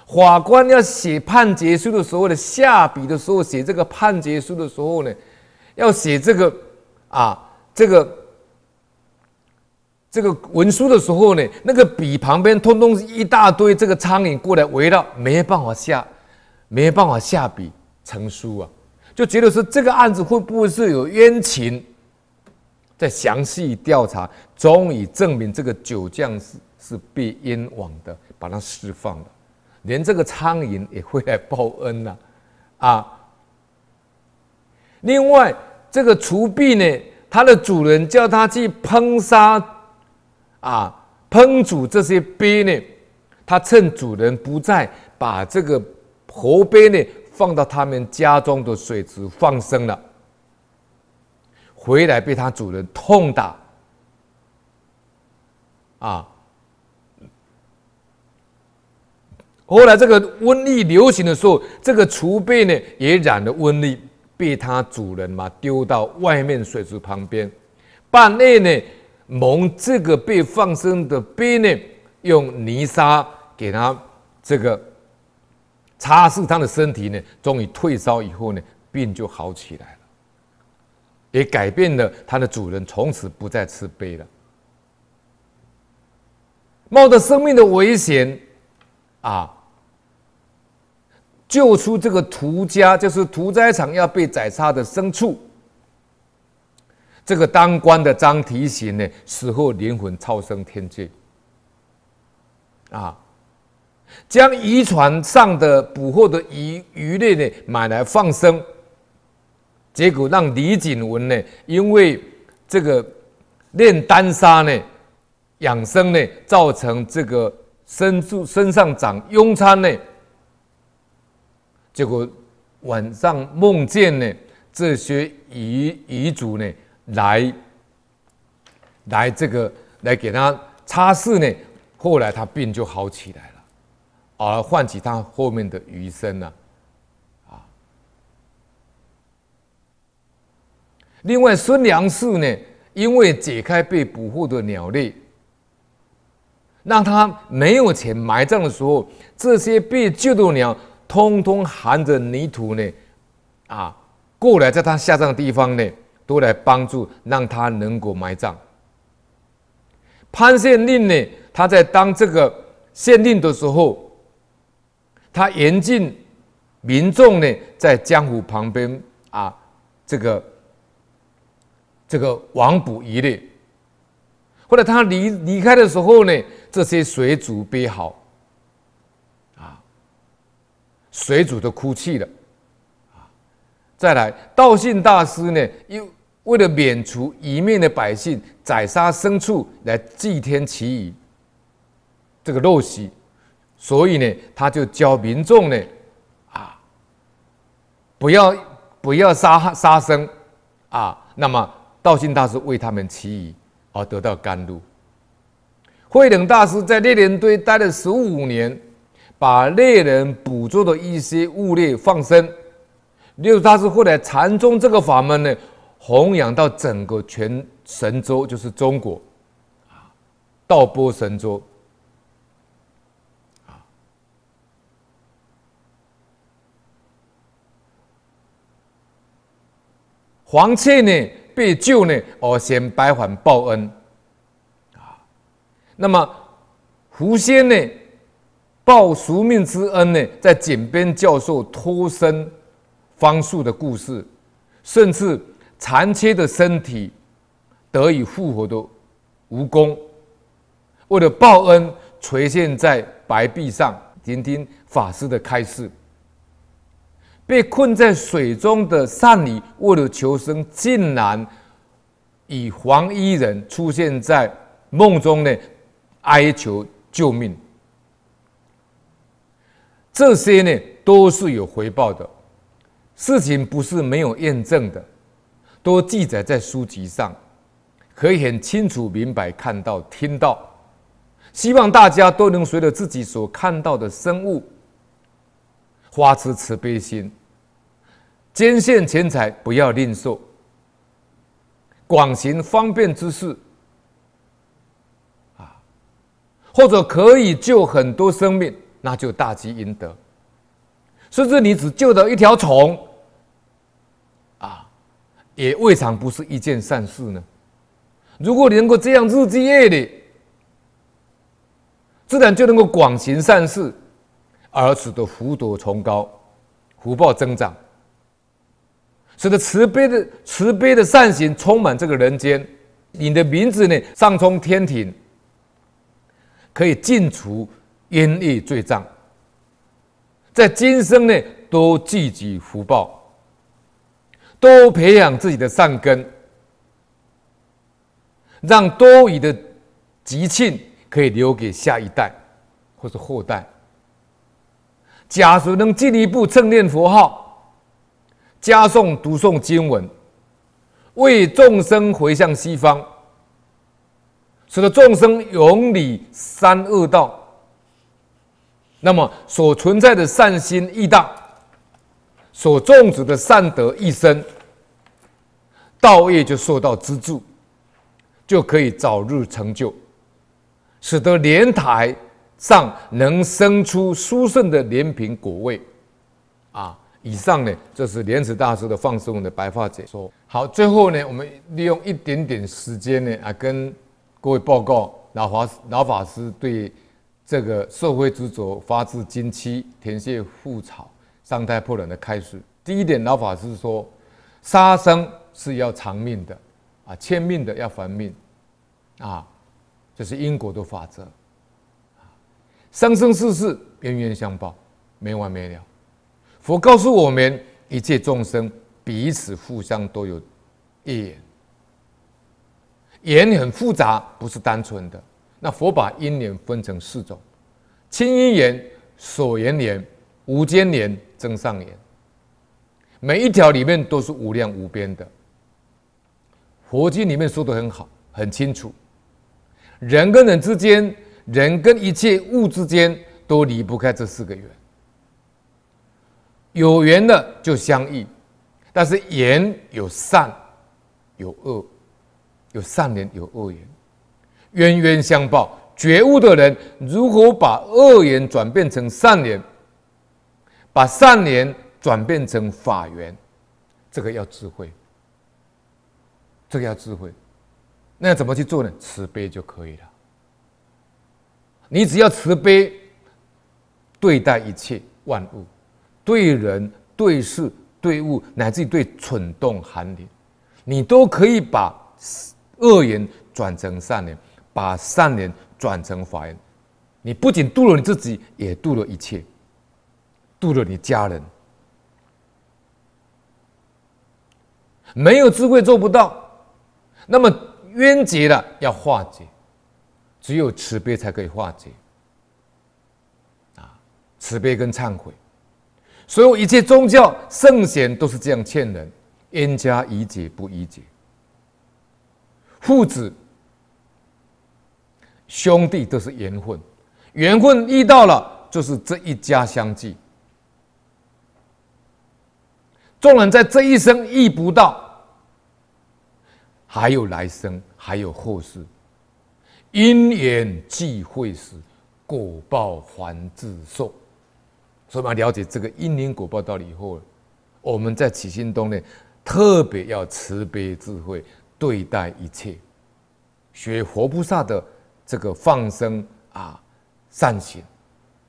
法官要写判决书的时候呢，下笔的时候写这个判决书的时候呢，要写这个啊，这个。这个文书的时候呢，那个笔旁边通通一大堆这个苍蝇过来围绕，没办法下，没办法下笔成书啊，就觉得说这个案子会不会是有冤情？在详细调查，终于证明这个酒匠是是被冤枉的，把他释放了，连这个苍蝇也会来报恩呐，啊！另外这个厨婢呢，它的主人叫他去烹杀。啊，烹煮这些鳖呢，他趁主人不在，把这个活鳖呢放到他们家中的水池放生了。回来被他主人痛打，啊！后来这个瘟疫流行的时候，这个储备呢也染了瘟疫，被他主人嘛丢到外面水池旁边。半夜呢，蒙这个被放生的鳖呢，用泥沙给他这个擦拭他的身体呢，终于退烧以后呢，病就好起来了，也改变了他的主人，从此不再吃鳖了。冒着生命的危险，啊，救出这个屠家，就是屠宰场要被宰杀的牲畜。这个当官的张提刑呢，死后灵魂超生天界，啊，将渔船上的捕获的鱼鱼类呢买来放生，结果让李景文呢，因为这个炼丹砂呢。养生呢，造成这个身住身上长痈疮呢，结果晚上梦见呢，这些遗遗嘱呢，来来这个来给他擦拭呢，后来他病就好起来了，而唤起他后面的余生呢，啊。另外孙良氏呢，因为解开被捕获的鸟类。让他没有钱埋葬的时候，这些被救的鸟通通含着泥土呢，啊，过来在他下葬的地方呢，都来帮助，让他能够埋葬。潘县令呢，他在当这个县令的时候，他严禁民众呢在江湖旁边啊，这个这个网捕鱼类。后来他离离开的时候呢。这些水主悲好，啊，水主都哭泣了，再来道信大师呢，又为了免除一面的百姓宰杀牲畜来祭天祈雨，这个陋习，所以呢，他就教民众呢，啊，不要不要杀杀生，啊，那么道信大师为他们祈雨而得到甘露。慧能大师在猎人堆待了十五年，把猎人捕捉的一些物类放生。六大师后来禅宗这个法门呢，弘扬到整个全神州，就是中国，啊，道波神州，啊，黄雀呢被救呢，哦先白还报恩啊。那么，狐仙呢，报赎命之恩呢，在井边教授脱身方术的故事，甚至残缺的身体得以复活的蜈蚣，为了报恩垂现在白壁上，聆听法师的开示。被困在水中的善女，为了求生，竟然以黄衣人出现在梦中呢。哀求救命，这些呢都是有回报的，事情不是没有验证的，都记载在书籍上，可以很清楚明白看到听到。希望大家都能随着自己所看到的生物，发持慈悲心，捐献钱财，不要吝啬，广行方便之事。啊或者可以救很多生命，那就大积阴德。甚至你只救到一条虫，啊，也未尝不是一件善事呢。如果你能够这样日积月累，自然就能够广行善事，而使得福德崇高，福报增长，使得慈悲的慈悲的善行充满这个人间。你的名字呢，上冲天庭。可以尽除冤孽罪障，在今生呢都积积福报，多培养自己的善根，让多余的吉庆可以留给下一代或者后代。假如能进一步正念佛号，加诵读诵经文，为众生回向西方。使得众生永离三恶道，那么所存在的善心义大，所种植的善德益生，道业就受到资助，就可以早日成就，使得莲台上能生出殊胜的莲品果味。啊，以上呢，这是莲池大师的放生的白话解说。好，最后呢，我们利用一点点时间呢，啊，跟各位报告老法老法师对这个社会之着发自金漆填谢覆草伤胎破卵的开始。第一点，老法师说，杀生是要偿命的，啊，欠命的要还命，啊，这是因果的法则，生生世世冤冤相报，没完没了。佛告诉我们，一切众生彼此互相都有业缘，缘很复杂，不是单纯的。那佛把因缘分成四种：亲因缘、所缘缘、无间缘、增上缘。每一条里面都是无量无边的。佛经里面说的很好，很清楚。人跟人之间，人跟一切物之间，都离不开这四个缘。有缘的就相应，但是缘有善有恶，有善缘有恶缘，冤冤相报。觉悟的人如何把恶言转变成善言，把善言转变成法缘，这个要智慧，这个要智慧。那要怎么去做呢？慈悲就可以了。你只要慈悲对待一切万物。对人、对事、对物，乃至于对蠢动寒灵，你都可以把恶言转成善言，把善念转成法言。你不仅度了你自己，也度了一切，度了你家人。没有智慧做不到，那么冤结了要化解，只有慈悲才可以化解。啊，慈悲跟忏悔。所有一切宗教圣贤都是这样劝人：冤家宜解不宜结，父子兄弟都是缘分，缘分遇到了就是这一家相聚。众人在这一生遇不到，还有来生，还有后世，因缘际会时，果报还自受。所以，我们了解这个因缘果报道理以后，我们在起心动念，特别要慈悲智慧对待一切，学佛菩萨的这个放生啊善行。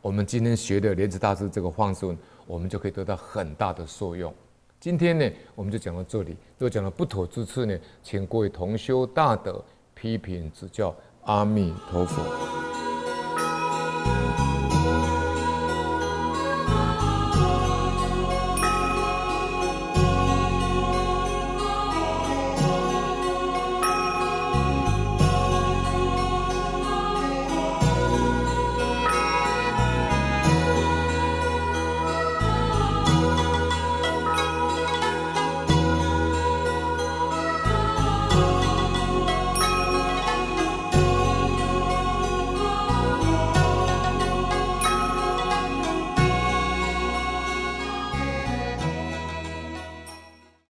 我们今天学的莲池大师这个放生，我们就可以得到很大的受用。今天呢，我们就讲到这里。若讲了不妥之处呢，请各位同修大德批评指教。阿弥陀佛。